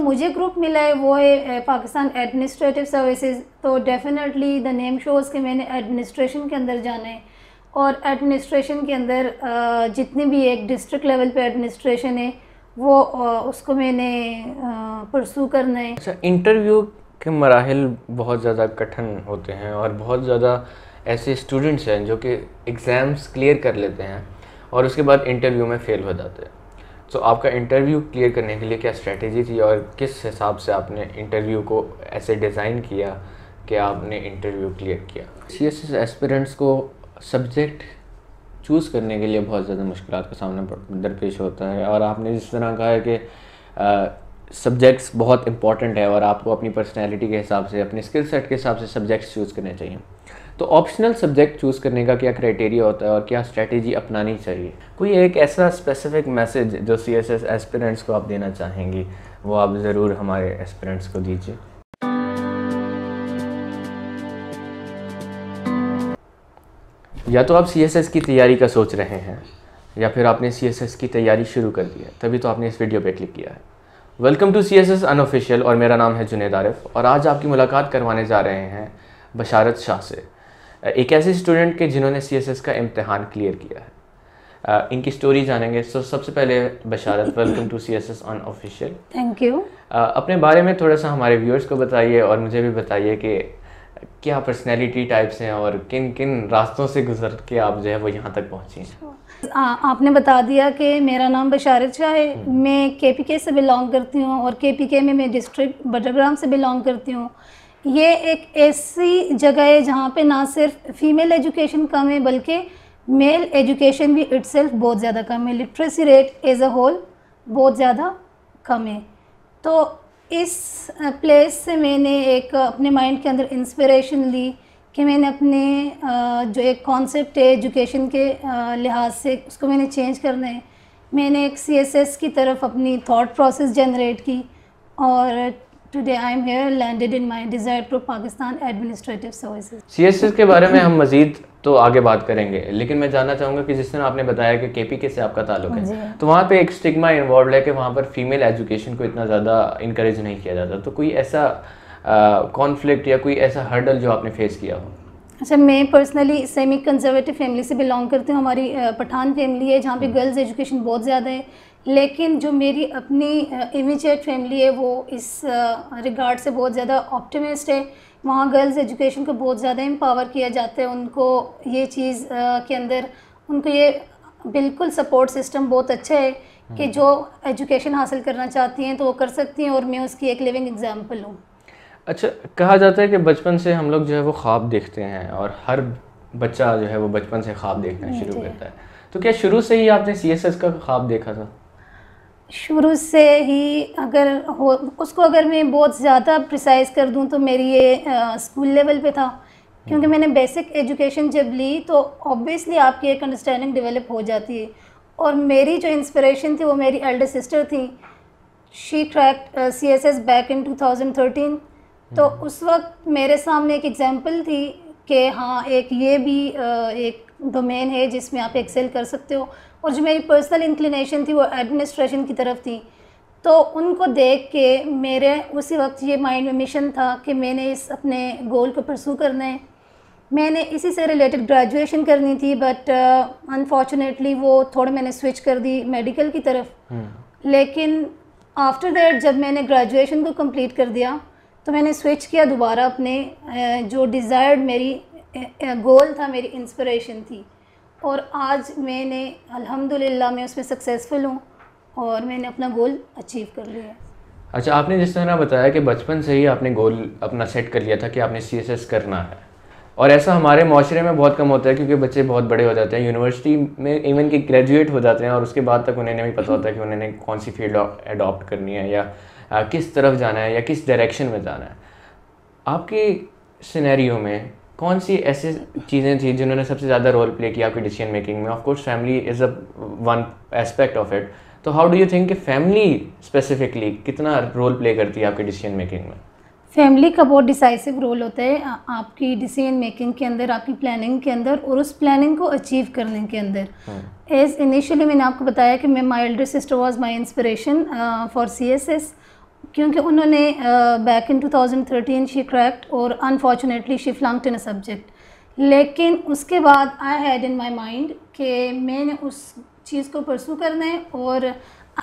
मुझे ग्रुप मिला है, वो है Pakistan administrative services so definitely the name shows कि मैंने एडमिनिस्ट्रेशन के अंदर जाना है। और एडमिनिस्ट्रेशन के अंदर जितनी भी एक डिस्ट्रिक्ट लेवल पे एडमिनिस्ट्रेशन है, वो उसको मैंने परसू करना है। अच्छा इंटरव्यू के मराहल बहुत ज़्यादा कठिन होते हैं और बहुत ज़्यादा ऐसे स्टूडेंट्स हैं जो कि एग्ज़ाम्स क्लियर कर लेते हैं और उसके बाद इंटरव्यू में फ़ेल हो जाते हैं। तो आपका इंटरव्यू क्लियर करने के लिए क्या स्ट्रेटजी थी और किस हिसाब से आपने इंटरव्यू को ऐसे डिज़ाइन किया कि आपने इंटरव्यू क्लियर किया? सी एस एस्पिरेंट्स को सब्जेक्ट चूज़ करने के लिए बहुत ज़्यादा मुश्किल का सामना दरपेश होता है और आपने जिस तरह कहा है कि सब्जेक्ट्स बहुत इंपॉर्टेंट है और आपको अपनी पर्सनैलिटी के हिसाब से, अपने स्किल सेट के हिसाब से सब्जेक्ट्स चूज़ करने चाहिए। तो ऑप्शनल सब्जेक्ट चूज़ करने का क्या क्राइटेरिया होता है और क्या स्ट्रेटेजी अपनानी चाहिए? कोई एक ऐसा स्पेसिफिक मैसेज जो सी एस एस एस्पिरेंट्स को आप देना चाहेंगी वो आप ज़रूर हमारे एस्पिरेंट्स को दीजिए। या तो आप सीएसएस की तैयारी का सोच रहे हैं या फिर आपने सीएसएस की तैयारी शुरू कर दी है तभी तो आपने इस वीडियो पे क्लिक किया है। Welcome to C S S unofficial और मेरा नाम है जुनेद आरिफ और आज आपकी मुलाकात करवाने जा रहे हैं बशारत शाह से। एक ऐसे स्टूडेंट के जिन्होंने सीएसएस का इम्तहान क्लियर किया है। इनकी स्टोरी जानेंगे। तो सबसे पहले Basharat welcome to C S S on official thank you अपने बारे में थोड़ा सा हमारे व्यूअर्स को बताइए और मुझे भी बताइए कि क्या पर्सनैलिटी टाइप्स हैं और किन किन रास्तों से गुजर के आप जो है वो यहाँ तक पहुँची आपने बता दिया कि मेरा नाम बशारत शाह है। हम्म। मैं के पी के से बिलोंग करती हूँ और के पी के में मैं डिस्ट्रिक्ट बटरग्राम से बिलोंग करती हूँ। ये एक ऐसी जगह है जहाँ पे ना सिर्फ़ फीमेल एजुकेशन कम है, बल्कि मेल एजुकेशन भी इट्सल्फ बहुत ज़्यादा कम है। Literacy rate as a whole बहुत ज़्यादा कम है। तो इस प्लेस से मैंने एक अपने माइंड के अंदर इंस्पिरेशन ली कि मैंने अपने जो एक कॉन्सेप्ट है एजुकेशन के लिहाज से उसको मैंने चेंज करना है। मैंने एक सीएसएस की तरफ़ अपनी थॉट प्रोसेस जनरेट की और Today I am here landed in my desired to Pakistan Administrative Services. CSS के बारे में हम मज़ीद तो आगे बात करेंगे लेकिन मैं जानना चाहूँगा कि जिस तरह आपने बताया कि के पी के से आपका ताल्लुक है तो वहाँ पे एक स्टिग्मा इन्वॉल्व है कि वहाँ पर फीमेल एजुकेशन को इतना ज़्यादा इनक्रेज नहीं किया जाता। तो कोई ऐसा कॉन्फ्लिक्ट या कोई ऐसा हर्डल जो आपने फेस किया हो? अच्छा मैं पर्सनली सेमी कंजर्वेटिव फैमिली से बिलोंग करती हूँ। हमारी पठान फैमिली है जहाँ पे गर्ल्स हम्म। एजुकेशन बहुत ज़्यादा है। लेकिन जो मेरी अपनी इमीजिएट फैमिली है वो इस रिगार्ड से बहुत ज़्यादा ऑप्टिमिस्ट है। वहाँ गर्ल्स एजुकेशन को बहुत ज़्यादा एम्पावर किया जाता है। उनको ये चीज़ के अंदर उनको ये बिल्कुल सपोर्ट सिस्टम बहुत अच्छा है कि हम्म। जो एजुकेशन हासिल करना चाहती हैं तो वो कर सकती हैं और मैं उसकी एक लिविंग एग्ज़ाम्पल हूँ। अच्छा कहा जाता है कि बचपन से हम लोग जो है वो ख्वाब देखते हैं और हर बच्चा जो है वो बचपन से ख्वाब देखना शुरू करता है। तो क्या शुरू से ही आपने सी का ख्वाब देखा था? शुरू से ही अगर हो उसको अगर मैं बहुत ज़्यादा प्रिसाइज कर दूँ तो मेरी ये स्कूल लेवल पे था। क्योंकि मैंने बेसिक एजुकेशन जब ली तो ऑब्वियसली आपकी एक अंडरस्टैंडिंग डेवलप हो जाती है। और मेरी जो इंस्पिरेशन थी वो मेरी एल्डर सिस्टर थी। She cracked C S S back in 2013 तो हम्म। उस वक्त मेरे सामने एक एग्ज़ाम्पल थी कि हाँ एक ये भी एक डोमेन है जिसमें आप एक्सेल कर सकते हो। और जो मेरी पर्सनल इंक्लिनेशन थी वो एडमिनिस्ट्रेशन की तरफ़ थी। तो उनको देख के मेरे उसी वक्त ये माइंड में मिशन था कि मैंने इस अपने गोल को परसू करना है। मैंने इसी से रिलेटेड ग्रेजुएशन करनी थी बट अनफॉर्चुनेटली uh, वो थोड़े मैंने स्विच कर दी मेडिकल की तरफ़। hmm. लेकिन आफ्टर दैट जब मैंने ग्रेजुएशन को कंप्लीट कर दिया तो मैंने स्विच किया दोबारा अपने uh, जो डिज़ायर्ड मेरी गोल uh, था मेरी इंस्पिरेशन थी। और आज मैंने, अल्हम्दुलिल्लाह, मैं उसमें सक्सेसफुल हूँ और मैंने अपना गोल अचीव कर लिया है। अच्छा आपने जिस तरह बताया कि बचपन से ही आपने गोल अपना सेट कर लिया था कि आपने सीएसएस करना है। और ऐसा हमारे माशरे में बहुत कम होता है क्योंकि बच्चे बहुत बड़े हो जाते हैं यूनिवर्सिटी में इवन कि ग्रेजुएट हो जाते हैं और उसके बाद तक उन्हें नहीं पता होता है कि उन्होंने कौन सी फ़ील्ड अडॉप्ट करनी है या किस तरफ़ जाना है या किस डायरेक्शन में जाना है। आपके सिनेरियो में कौन सी ऐसी चीज़ें थी जिन्होंने सबसे ज़्यादा रोल प्ले किया आपकी डिसीज़न मेकिंग में? Of course family is a one aspect of it तो हाउ डू यू थिंक कि फैमिली स्पेसिफिकली कितना रोल प्ले करती है आपकी डिसीज़न मेकिंग में? फैमिली का बहुत डिसाइसिव रोल होता है आपकी डिसीज़न मेकिंग के अंदर आपकी प्लानिंग के अंदर और उस प्लानिंग को अचीव करने के अंदर. एज हम्म। इनिशियली मैंने आपको बताया कि मैं my elder sister was my inspiration for C S S क्योंकि उन्होंने बैक इन 2013 शी क्रैक्ट और unfortunately she flunked in a subject लेकिन उसके बाद I had in my mind कि मैंने उस चीज़ को परसू करना है और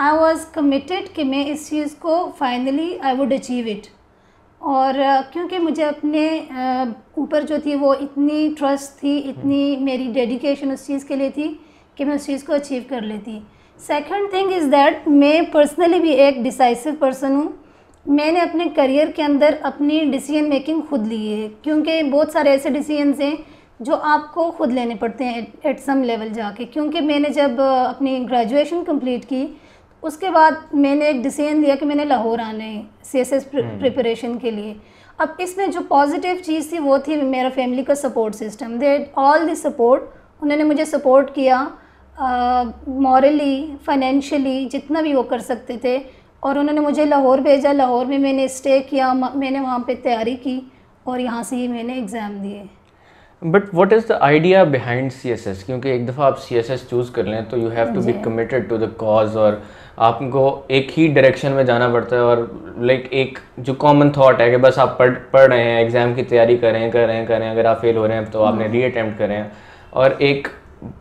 आई वॉज़ कमिटेड कि मैं इस चीज़ को finally I would achieve it और क्योंकि मुझे अपने ऊपर जो थी वो इतनी ट्रस्ट थी, इतनी मेरी डेडिकेशन उस चीज़ के लिए थी कि मैं उस चीज़ को अचीव कर लेती। सेकंड थिंग इज़ दैट मैं पर्सनली भी एक डिसाइसिव पर्सन हूँ। मैंने अपने करियर के अंदर अपनी डिसीज़न मेकिंग खुद ली है क्योंकि बहुत सारे ऐसे डिसीजंस हैं जो आपको खुद लेने पड़ते हैं एट सम लेवल जाके। क्योंकि मैंने जब अपनी ग्रेजुएशन कंप्लीट की उसके बाद मैंने एक डिसीज़न लिया कि मैंने लाहौर आना है सी एस एस प्रिपरेशन के लिए। अब इसमें जो पॉजिटिव चीज़ थी वो थी मेरा फैमिली का support system they all the support उन्होंने मुझे सपोर्ट किया। मॉरली फाइनेंशियली जितना भी वो कर सकते थे। और उन्होंने मुझे लाहौर भेजा। लाहौर में मैंने स्टे किया मैंने वहाँ पे तैयारी की और यहाँ से ही मैंने एग्ज़ाम दिए। But what is the idea behind C S S क्योंकि एक दफ़ा आप सी एस एस चूज़ कर लें तो you have to be committed to the cause और आपको एक ही डायरेक्शन में जाना पड़ता है और लाइक like एक जो कॉमन थाट है कि बस आप पढ़ पढ़ रहे हैं एग्ज़ाम की तैयारी कर रहे हैं कर रहे हैं कर रहे हैं। अगर आप फेल हो रहे हैं तो आपने री अटैम्प्ट करें और एक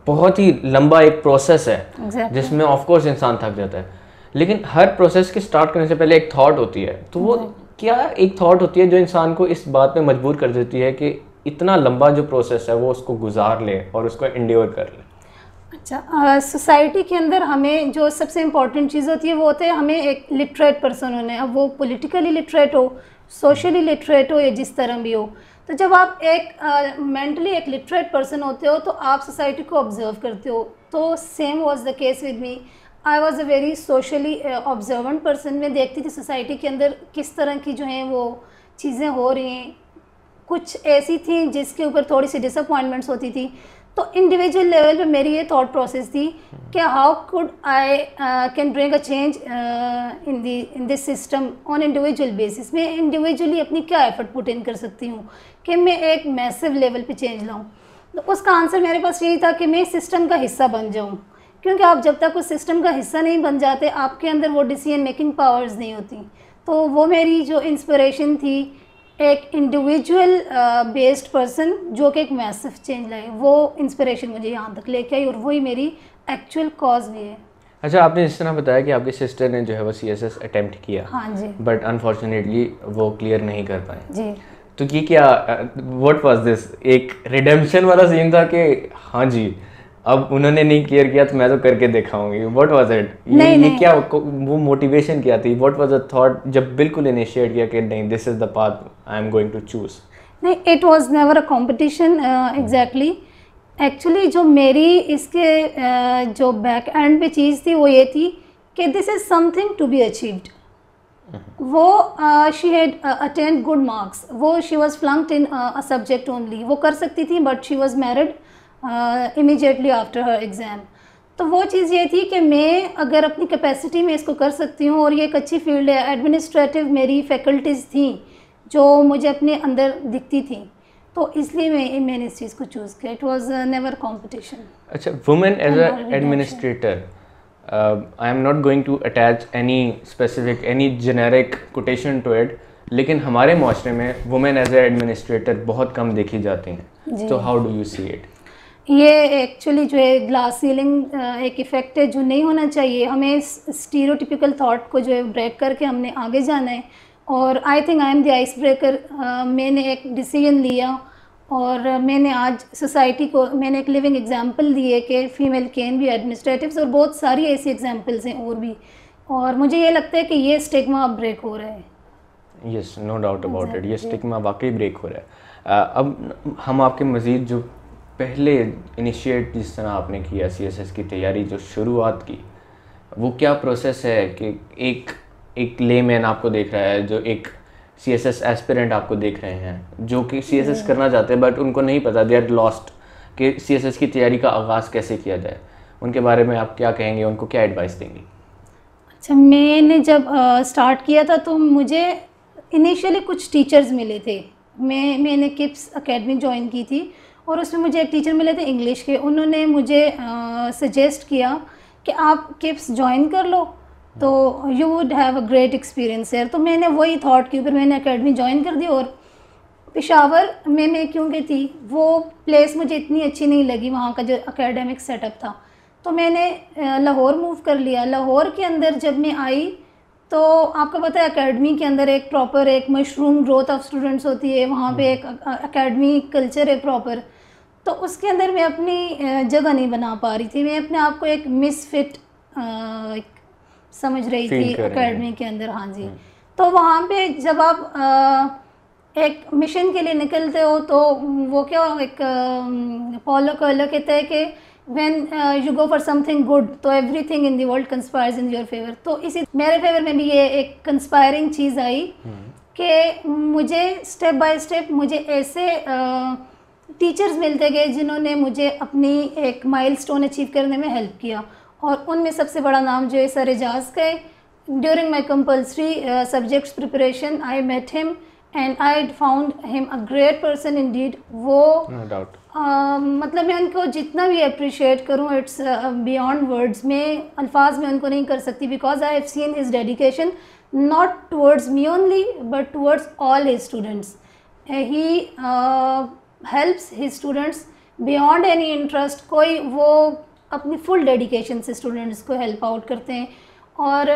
बहुत ही लंबा एक प्रोसेस है exactly. जिसमें ऑफकोर्स इंसान थक जाता है। लेकिन हर प्रोसेस के स्टार्ट करने से पहले एक थॉट होती है। तो वो क्या एक थॉट होती है जो इंसान को इस बात में मजबूर कर देती है कि इतना लंबा जो प्रोसेस है वो उसको गुजार ले और उसको इंड्योर कर ले? अच्छा सोसाइटी के अंदर हमें जो सबसे इम्पोर्टेंट चीज़ होती है वो होता है हमें एक लिटरेट पर्सन होना है। अब वो पोलिटिकली लिटरेट हो सोशली लिटरेट हो या जिस तरह भी हो तो जब आप एक मेंटली uh, एक लिटरेट पर्सन होते हो तो आप सोसाइटी को ऑब्ज़र्व करते हो। तो same was the case with me I was a very socially observant person मैं देखती थी सोसाइटी के अंदर किस तरह की जो हैं वो चीज़ें हो रही हैं। कुछ ऐसी थी जिसके ऊपर थोड़ी सी डिसअपॉइंटमेंट्स होती थी। तो इंडिविजुअल लेवल पे मेरी ये थॉट प्रोसेस थी कि how could I can bring a change in the in this system on individual basis मैं इंडिविजुअली अपनी क्या एफर्ट पुट इन कर सकती हूँ कि मैं एक मैसिव लेवल पे चेंज लाऊँ? तो उसका आंसर मेरे पास यही था कि मैं सिस्टम का हिस्सा बन जाऊँ। क्योंकि आप जब तक उस सिस्टम का हिस्सा नहीं बन जाते, आपके अंदर वो डिसीज़न मेकिंग पावर्स नहीं होती। तो वो मेरी जो इंस्पिरेशन थी एक इंडिविजुअल बेस्ड पर्सन जो कि एक मैसिव चेंज लाए वो इंस्पिरेशन मुझे यहाँ तक लेके आई और वही मेरी एक्चुअल कॉज भी है। अच्छा आपने इस तरह बताया कि आपकी सिस्टर ने जो है वो सी एस एस अटैम्प्ट किया। हाँ जी। बट अनफॉर्चुनेटली वो क्लियर नहीं कर पाए। जी। तो ये क्या व्हाट वाज दिस एक रिडेम्पशन वाला सीन था कि हाँ जी अब उन्होंने नहीं क्लियर किया तो मैं तो करके दिखाऊँगी। व्हाट वाज इट ये, ये क्या वो मोटिवेशन क्या थी? व्हाट वाज द थॉट जब बिल्कुल इनिशिएट किया कि नहीं this is the path I am going to choose नहीं it was never a competition exactly actually जो मेरी इसके uh, जो बैक एंड पे चीज़ थी वो ये थी कि this is something to be achieved वो she had attend good marks वो she was flunked in a subject only वो कर सकती थी but she was married immediately after her exam तो वो चीज़ ये थी कि मैं अगर अपनी कैपेसिटी में इसको कर सकती हूँ और ये एक अच्छी फ़ील्ड है एडमिनिस्ट्रेटिव मेरी फैकल्टीज़ थी जो मुझे अपने अंदर दिखती थी। तो इसलिए मैं मैंने इस चीज़ को चूज़ किया। इट वॉज़ नेवर कॉम्पिटिशन अच्छा women as a administrator I am not going to attach any specific any generic quotation to it लेकिन हमारे माशरे में वुमेन एज ए एडमिनिस्ट्रेटर बहुत कम देखी जाती हैं। तो how do you see it ये एक्चुअली जो है ग्लास सीलिंग एक इफ़ेक्ट है जो नहीं होना चाहिए। हमें स्टीरियोटिपिकल थॉट को जो है ब्रेक करके हमने आगे जाना है। और I think I am the ice breaker मैंने एक डिसीज़न लिया और मैंने आज सोसाइटी को मैंने एक लिविंग एग्जांपल दी है कि फ़ीमेल कैन भी एडमिनिस्ट्रेटिव्स और बहुत सारी ऐसी एग्जांपल्स हैं और भी। और मुझे ये लगता है कि ये स्टिग्मा अब ब्रेक हो रहा है। Yes no doubt about it ये स्टिग्मा वाकई ब्रेक हो रहा है। uh, अब हम आपके मज़ीद जो पहले इनिशिएट जिस तरह आपने किया सीएसएस की तैयारी जो शुरुआत की वो क्या प्रोसेस है कि एक एक ले मैन आपको देख रहा है जो एक सी एस एस एस्पिरेंट आपको देख रहे हैं जो कि सी एस एस करना चाहते हैं बट उनको नहीं पता दे आर लॉस्ट कि सी एस एस की तैयारी का आगाज़ कैसे किया जाए। उनके बारे में आप क्या कहेंगे उनको क्या एडवाइस देंगी? अच्छा मैंने जब स्टार्ट किया था तो मुझे इनिशियली कुछ टीचर्स मिले थे। मैं मैंने किप्स अकेडमी ज्वाइन की थी। और उसमें मुझे एक टीचर मिले थे इंग्लिश के। उन्होंने मुझे सजेस्ट किया कि आप किप्स ज्वाइन कर लो। तो you would have a great experience है तो मैंने वही थॉट कि फिर मैंने अकेडमी ज्वाइन कर दी और पिशावर में मैं क्योंकि थी? वो प्लेस मुझे इतनी अच्छी नहीं लगी वहाँ का जो अकेडमिक सेटअप था। तो मैंने लाहौर मूव कर लिया। लाहौर के अंदर जब मैं आई तो आपको पता है अकेडमी के अंदर एक प्रॉपर एक मशरूम ग्रोथ ऑफ़ स्टूडेंट्स होती है। वहाँ पे एक अकेडमी कल्चर है प्रॉपर तो उसके अंदर मैं अपनी जगह नहीं बना पा रही थी मैं अपने आप को एक मिसफिट समझ रही थी अकेडमी के अंदर हाँ जी हम्म। तो वहाँ पे जब आप आ, एक मिशन के लिए निकलते हो तो वो क्या एक पॉलो कोयलो कहते हैं कि when you go for something good तो everything in the world conspires in your favour तो इसी मेरे फेवर में भी ये एक कंस्पायरिंग चीज़ आई हम्म। कि मुझे स्टेप बाय स्टेप मुझे ऐसे टीचर्स मिलते गए जिन्होंने मुझे अपनी एक माइलस्टोन अचीव करने में हेल्प किया। और उनमें सबसे बड़ा नाम जो है सर एजाज का है। During my compulsory subjects preparation I met him and I found him a great person indeed वो no doubt. uh, मतलब मैं उनको जितना भी अप्रिशिएट करूँ इट्स बियॉन्ड वर्ड्स में अल्फाज में उनको नहीं कर सकती because I have seen his dedication not towards me only but towards all his students he helps his students beyond any interest कोई वो अपनी फुल डेडिकेशन से स्टूडेंट्स को हेल्प आउट करते हैं। और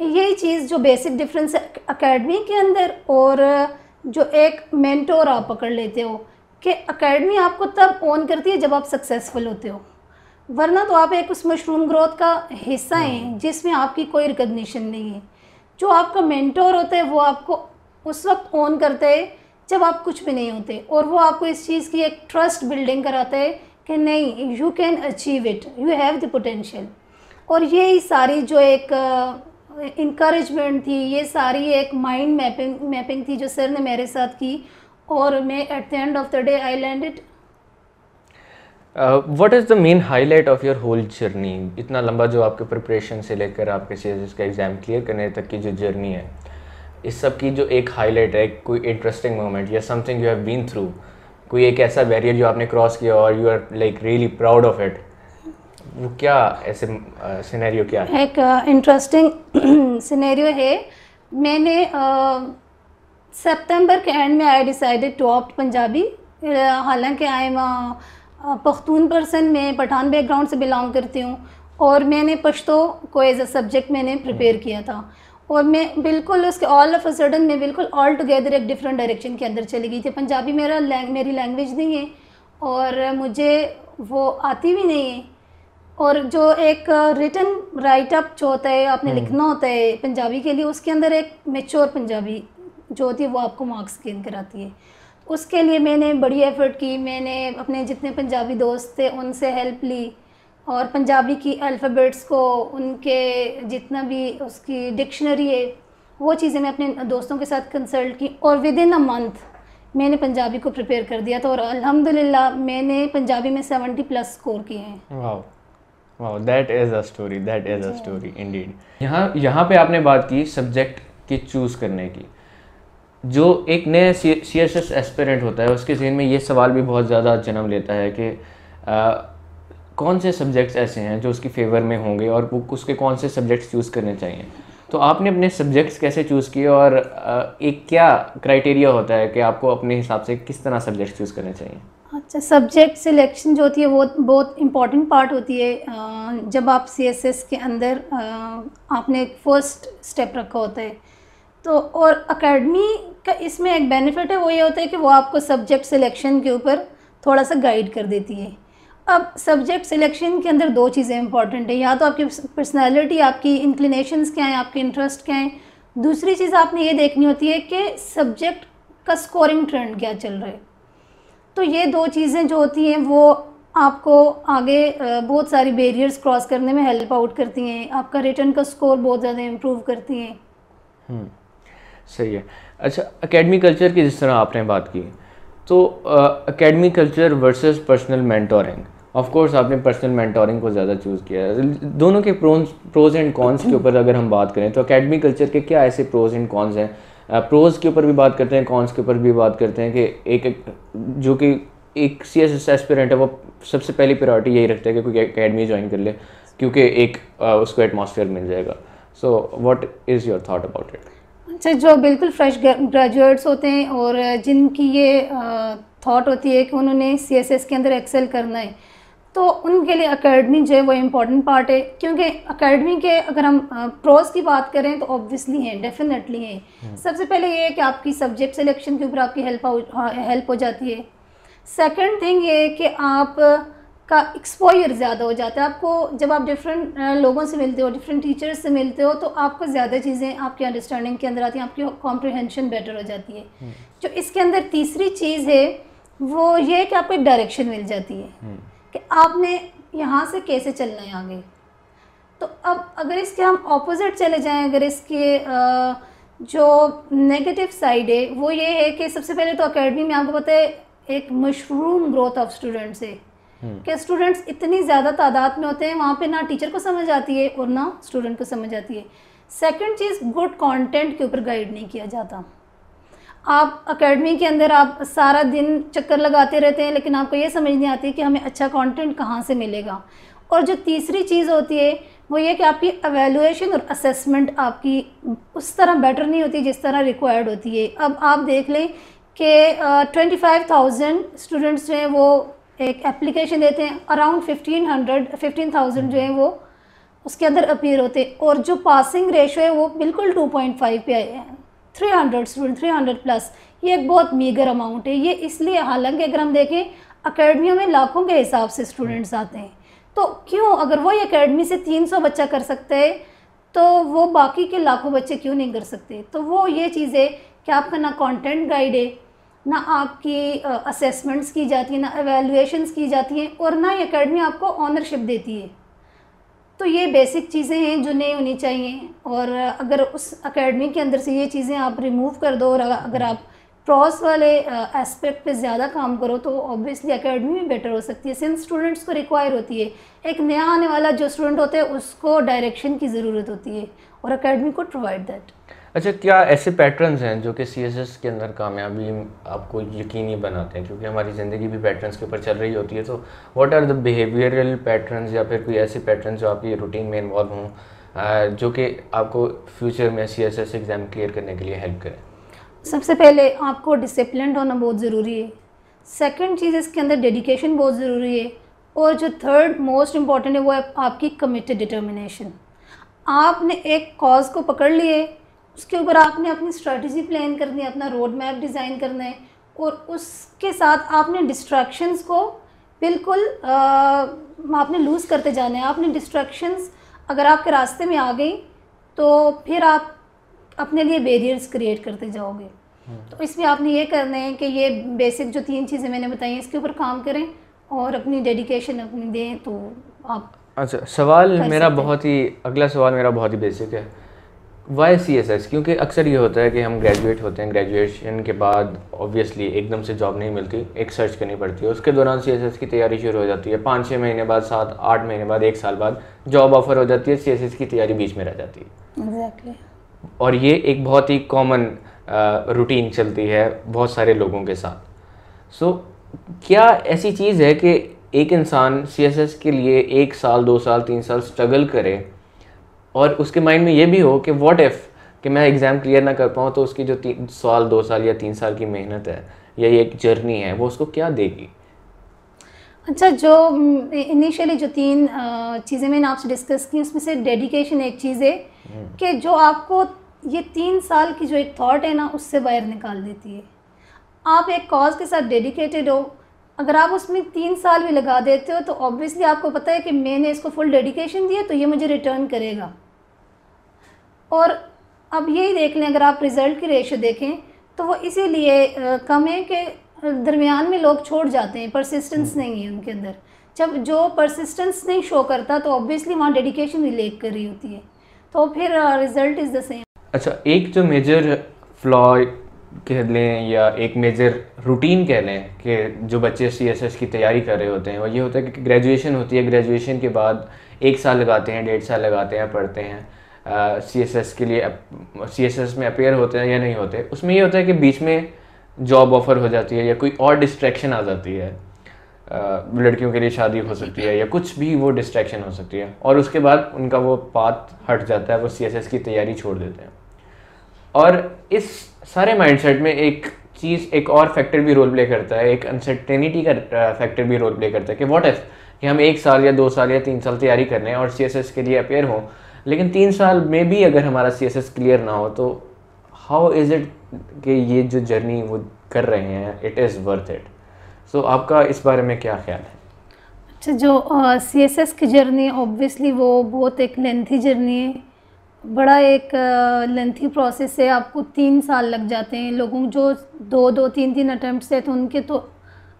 यही चीज़ जो बेसिक डिफरेंस है अकेडमी के अंदर और जो एक मेंटोर आप पकड़ लेते हो कि अकेडमी आपको तब ऑन करती है जब आप सक्सेसफुल होते हो। वरना तो आप एक उस मशरूम ग्रोथ का हिस्सा हैं हम्म। जिसमें आपकी कोई रिकग्निशन नहीं है। जो आपका मेंटोर होता है वो आपको उस वक्त ऑन करते हैं जब आप कुछ भी नहीं होते और वो आपको इस चीज़ की एक ट्रस्ट बिल्डिंग कराता है कि नहीं you can achieve it you have the potential और ये सारी जो एक इंकरेजमेंट uh, थी ये सारी एक माइंड मैपिंग मैपिंग थी जो सर ने मेरे साथ की और मैं at the end of the day I landed what is the main highlight of your whole journey इतना लंबा जो आपके प्रिपरेशन से लेकर आपके सी का एग्ज़ाम क्लियर करने तक की जो जर्नी है। इस सब की जो एक हाईलाइट है कोई इंटरेस्टिंग मोमेंट या something you have been through कोई एक ऐसा बैरियर जो आपने क्रॉस किया और you are like really proud of it वो क्या ऐसे सिनेरियो क्या है? एक इंटरेस्टिंग सिनेरियो है। मैंने सितंबर के एंड में I decided to opt Punjabi हालाँकि आई एम पख्तून पर्सन मैं पठान बैकग्राउंड से बिलोंग करती हूँ और मैंने पश्तो को एज अ सब्जेक्ट मैंने प्रिपेयर किया था। और मैं बिल्कुल उसके ऑल ऑफ़ अ सडन मैं बिल्कुल ऑल टुगेदर एक डिफरेंट डायरेक्शन के अंदर चली गई थी। पंजाबी मेरा लैंग, मेरी लैंग्वेज नहीं है और मुझे वो आती भी नहीं है। और जो एक रिटन राइट अप जो होता है आपने हम्म। लिखना होता है पंजाबी के लिए उसके अंदर एक मेच्योर पंजाबी जो होती है वो आपको मार्क्स गेन कराती है। उसके लिए मैंने बड़ी एफ़र्ट की मैंने अपने जितने पंजाबी दोस्त थे उनसे हेल्प ली। और पंजाबी की अल्फ़ाबेट्स को उनके जितना भी उसकी डिक्शनरी है वो चीज़ें मैं अपने दोस्तों के साथ कंसल्ट की और विद इन अ मंथ मैंने पंजाबी को प्रिपेयर कर दिया था और अल्हम्दुलिल्लाह मैंने पंजाबी में सेवेंटी प्लस स्कोर किए हैं। Wow that is a story that is a story indeed यहाँ यहाँ पे आपने बात की सब्जेक्ट की चूज़ करने की। जो एक नए सी एस एस एस्पेरेंट होता है उसके जहन में ये सवाल भी बहुत ज़्यादा जन्म लेता है कि कौन से सब्जेक्ट्स ऐसे हैं जो उसकी फेवर में होंगे और वो उसके कौन से सब्जेक्ट्स चूज़ करने चाहिए? तो आपने अपने सब्जेक्ट्स कैसे चूज़ किए और एक क्या क्राइटेरिया होता है कि आपको अपने हिसाब से किस तरह सब्जेक्ट चूज़ करने चाहिए? अच्छा सब्जेक्ट सिलेक्शन जो होती है वो बहुत इंपॉर्टेंट पार्ट होती है। जब आप सी के अंदर आपने एक फ़र्स्ट स्टेप रखा होता है। तो और अकेडमी का इसमें एक बेनिफिट है, वो ये होता है कि वो आपको सब्जेक्ट सिलेक्शन के ऊपर थोड़ा सा गाइड कर देती है। अब सब्जेक्ट सिलेक्शन के अंदर दो चीज़ें इंपॉर्टेंट है। या तो आपकी पर्सनैलिटी आपकी इंक्लिनेशंस क्या हैं आपके इंटरेस्ट क्या हैं। दूसरी चीज़ आपने ये देखनी होती है कि सब्जेक्ट का स्कोरिंग ट्रेंड क्या चल रहा है। तो ये दो चीज़ें जो होती हैं वो आपको आगे बहुत सारी बैरियर्स क्रॉस करने में हेल्प आउट करती हैं। आपका रिटर्न का स्कोर बहुत ज़्यादा इम्प्रूव करती हैं। हम्म, सही है। अच्छा अकेडमी कल्चर की जिस तरह आपने बात की तो academy culture versus personal mentoring of course आपने पर्सनल मैंटोरिंग को ज़्यादा चूज़ किया है। दोनों के प्रोज प्रोज एंड कॉन्स के ऊपर अगर हम बात करें तो अकेडमी कल्चर के क्या ऐसे प्रोज एंड कॉन्स हैं? प्रोज के ऊपर भी बात करते हैं कॉन्स के ऊपर भी बात करते हैं कि एक, एक जो कि एक सी एस एस एस्पिरेंट है वो सबसे पहली प्रायोरिटी यही रखता है कि कोई अकेडमी ज्वाइन कर ले क्योंकि एक उसको एटमॉस्फेयर मिल जाएगा। So what is your thought about it अच्छा जो बिल्कुल फ्रेश ग्रेजुएट्स होते हैं और जिनकी ये थॉट होती है कि उन्होंने सीएसएस के अंदर एक्सेल करना है तो उनके लिए अकेडमी जो है वो इंपॉर्टेंट पार्ट है। क्योंकि अकेडमी के अगर हम प्रोस की बात करें तो ऑब्वियसली हैं डेफिनेटली हैं। हम्म। सबसे पहले ये है कि आपकी सब्जेक्ट सिलेक्शन के ऊपर आपकी हेल्प हेल्प हो जाती है। सेकंड थिंग ये कि आप का एक्सपोयर ज़्यादा हो जाता है आपको जब आप डिफरेंट लोगों से मिलते हो डिफरेंट टीचर्स से मिलते हो तो आपको ज़्यादा चीज़ें आपकी अंडरस्टैंडिंग के अंदर आती हैं आपकी कॉम्प्रिहेंशन बेटर हो जाती है हम्म। जो इसके अंदर तीसरी चीज़ है वो ये है कि आपको एक डायरेक्शन मिल जाती है हम्म। कि आपने यहाँ से कैसे चलना है आगे तो अब अगर इसके हम ऑपोजिट चले जाएँ अगर इसके आ, जो नेगेटिव साइड है वो ये है कि सबसे पहले तो अकेडमी में आपको पता है एक मशरूम ग्रोथ ऑफ़ स्टूडेंट्स है। कि स्टूडेंट्स इतनी ज़्यादा तादाद में होते हैं, वहाँ पे ना टीचर को समझ आती है और ना स्टूडेंट को समझ आती है। सेकंड चीज़ गुड कंटेंट के ऊपर गाइड नहीं किया जाता। आप अकेडमी के अंदर आप सारा दिन चक्कर लगाते रहते हैं, लेकिन आपको ये समझ नहीं आती कि हमें अच्छा कंटेंट कहाँ से मिलेगा। और जो तीसरी चीज़ होती है, वो ये कि आपकी एवेलुएशन और असेसमेंट आपकी उस तरह बेटर नहीं होती जिस तरह रिक्वायर्ड होती है। अब आप देख लें कि ट्वेंटी फाइव थाउज़ेंड स्टूडेंट्स जो हैं वो एक एप्लीकेशन देते हैं around fifteen hundred fifteen thousand जो है वो उसके अंदर अपीयर होते हैं। और जो पासिंग रेशो है वो बिल्कुल टू पॉइंट फाइव पे आए हैं। Three hundred student three hundred plus ये एक बहुत मीगर अमाउंट है। ये इसलिए हालाँकि अगर हम देखें अकेडमियों में लाखों के हिसाब से स्टूडेंट्स आते हैं। तो क्यों अगर वही अकेडमी से तीन सौ बच्चा कर सकते हैं तो वो बाकी के लाखों बच्चे क्यों नहीं कर सकते? तो वो ये चीज़ है कि आपका ना कंटेंट गाइड है ना आपकी असेसमेंट्स की जाती है, ना एवेलुएशंस की जाती हैं और ना ही अकेडमी आपको ऑनरशिप देती है। तो ये बेसिक चीज़ें हैं जो नहीं होनी चाहिए और अगर उस अकेडमी के अंदर से ये चीज़ें आप रिमूव कर दो और अगर आप क्रॉस वाले एस्पेक्ट पे ज़्यादा काम करो तो ऑब्वियसली एकेडमी भी बेटर हो सकती है। सिंस स्टूडेंट्स को रिक्वायर होती है, एक नया आने वाला जो स्टूडेंट होता है उसको डायरेक्शन की ज़रूरत होती है और अकेडमी को प्रोवाइड दैट अच्छा क्या ऐसे पैटर्न्स हैं जो कि सीएसएस के अंदर कामयाबी आपको यकीनी बनाते हैं? क्योंकि हमारी ज़िंदगी भी पैटर्न्स के ऊपर चल रही होती है तो what are the behavioural patterns या फिर कोई ऐसे पैटर्न्स जो आपकी रूटीन में इन्वॉल्व हों जो कि आपको फ्यूचर में सीएसएस एग्ज़ाम क्लियर करने के लिए हेल्प करें? सबसे पहले आपको डिसिप्लिन होना बहुत ज़रूरी है। सेकेंड चीज़, इसके अंदर डेडिकेशन बहुत ज़रूरी है। और जो थर्ड मोस्ट इंपॉर्टेंट है, वो है आपकी कमिटेड डिटर्मिनेशन आपने एक कॉज को पकड़ लिए उसके ऊपर आपने अपनी स्ट्रेटजी प्लान करनी है अपना रोड मैप डिज़ाइन करना है और उसके साथ आपने डिस्ट्रैक्शंस को बिल्कुल आ, आपने लूज़ करते जाना है। आपने डिस्ट्रैक्शंस अगर आपके रास्ते में आ गई तो फिर आप अपने लिए बैरियर्स क्रिएट करते जाओगे। तो इसमें आपने ये करना है कि ये बेसिक जो तीन चीज़ें मैंने बताई हैं इसके ऊपर काम करें और अपनी डेडिकेशन अपनी दें तो आप अच्छा सवाल मेरा बहुत ही अगला सवाल मेरा बहुत ही बेसिक है। वाई सी एस एस क्योंकि अक्सर ये होता है कि हम ग्रेजुएट होते हैं ग्रेजुएशन के बाद ऑब्वियसली एकदम से जॉब नहीं मिलती एक सर्च करनी पड़ती है। उसके दौरान सी एस एस की तैयारी शुरू हो जाती है। पाँच छः महीने बाद सात आठ महीने बाद एक साल बाद जॉब ऑफ़र हो जाती है सी एस एस की तैयारी बीच में रह जाती है। Exactly. और ये एक बहुत ही कॉमन रूटीन चलती है बहुत सारे लोगों के साथ। सो so, क्या ऐसी चीज़ है कि एक इंसान सी एस एस के लिए एक साल दो साल तीन साल स्ट्रगल करे और उसके माइंड में ये भी हो कि वॉट इफ़ कि मैं एग्ज़ाम क्लियर ना कर पाऊँ तो उसकी जो तीन साल दो साल या तीन साल की मेहनत है या ये एक जर्नी है वो उसको क्या देगी अच्छा जो इनिशियली जो तीन चीज़ें मैंने आपसे डिस्कस की उसमें से डेडिकेशन एक चीज़ है हम्म। कि जो आपको ये तीन साल की जो एक थॉट है ना उससे बाहर निकाल देती है आप एक कॉज के साथ डेडिकेटेड हो अगर आप उसमें तीन साल भी लगा देते हो तो ऑब्वियसली आपको पता है कि मैंने इसको फुल डेडिकेशन दिया तो ये मुझे रिटर्न करेगा। और अब यही देख लें अगर आप रिज़ल्ट की रेशो देखें तो वो इसीलिए कम है कि दरमियान में लोग छोड़ जाते हैं परसिस्टेंस हम्म। नहीं है उनके अंदर। जब जो परसिस्टेंस नहीं शो करता तो ऑब्वियसली वहाँ डेडिकेशन भी लेक कर रही होती है। तो फिर रिज़ल्ट इज़ द सेम अच्छा एक जो मेजर फ्लॉ कह लें या एक मेजर रूटीन कह लें कि जो बच्चे सी एस एस की तैयारी कर रहे होते हैं वो ये होता है कि ग्रेजुएशन होती है ग्रेजुएशन के बाद एक साल लगाते हैं, डेढ़ साल लगाते हैं, पढ़ते हैं। सी एस एस के लिए सी एस एस में अपेयर होते हैं या नहीं होते, उसमें ये होता है कि बीच में जॉब ऑफ़र हो जाती है या कोई और डिस्ट्रैक्शन आ जाती है। लड़कियों के लिए शादी हो सकती है या कुछ भी वो डिस्ट्रैक्शन हो सकती है, और उसके बाद उनका वो पाथ हट जाता है, वो सी एस एस की तैयारी छोड़ देते हैं। और इस सारे माइंडसेट में एक चीज़, एक और फैक्टर भी रोल प्ले करता है, एक अनसर्टेनिटी का फैक्टर भी रोल प्ले करता है कि वॉट इफ़ कि हम एक साल या दो साल या तीन साल तैयारी कर रहे हैं और सीएसएस के लिए अपेयर हों, लेकिन तीन साल में भी अगर हमारा सीएसएस क्लियर ना हो तो हाउ इज़ इट कि ये जो जर्नी वो कर रहे हैं it is worth it so आपका इस बारे में क्या ख्याल है? अच्छा जो सी एस एस की जर्नी ऑब्वियसली वो बहुत एक लेंथी जर्नी है। बड़ा एक लेंथी प्रोसेस है। आपको तीन साल लग जाते हैं। लोगों जो दो दो, तीन तीन अटैम्प्ट है तो उनके तो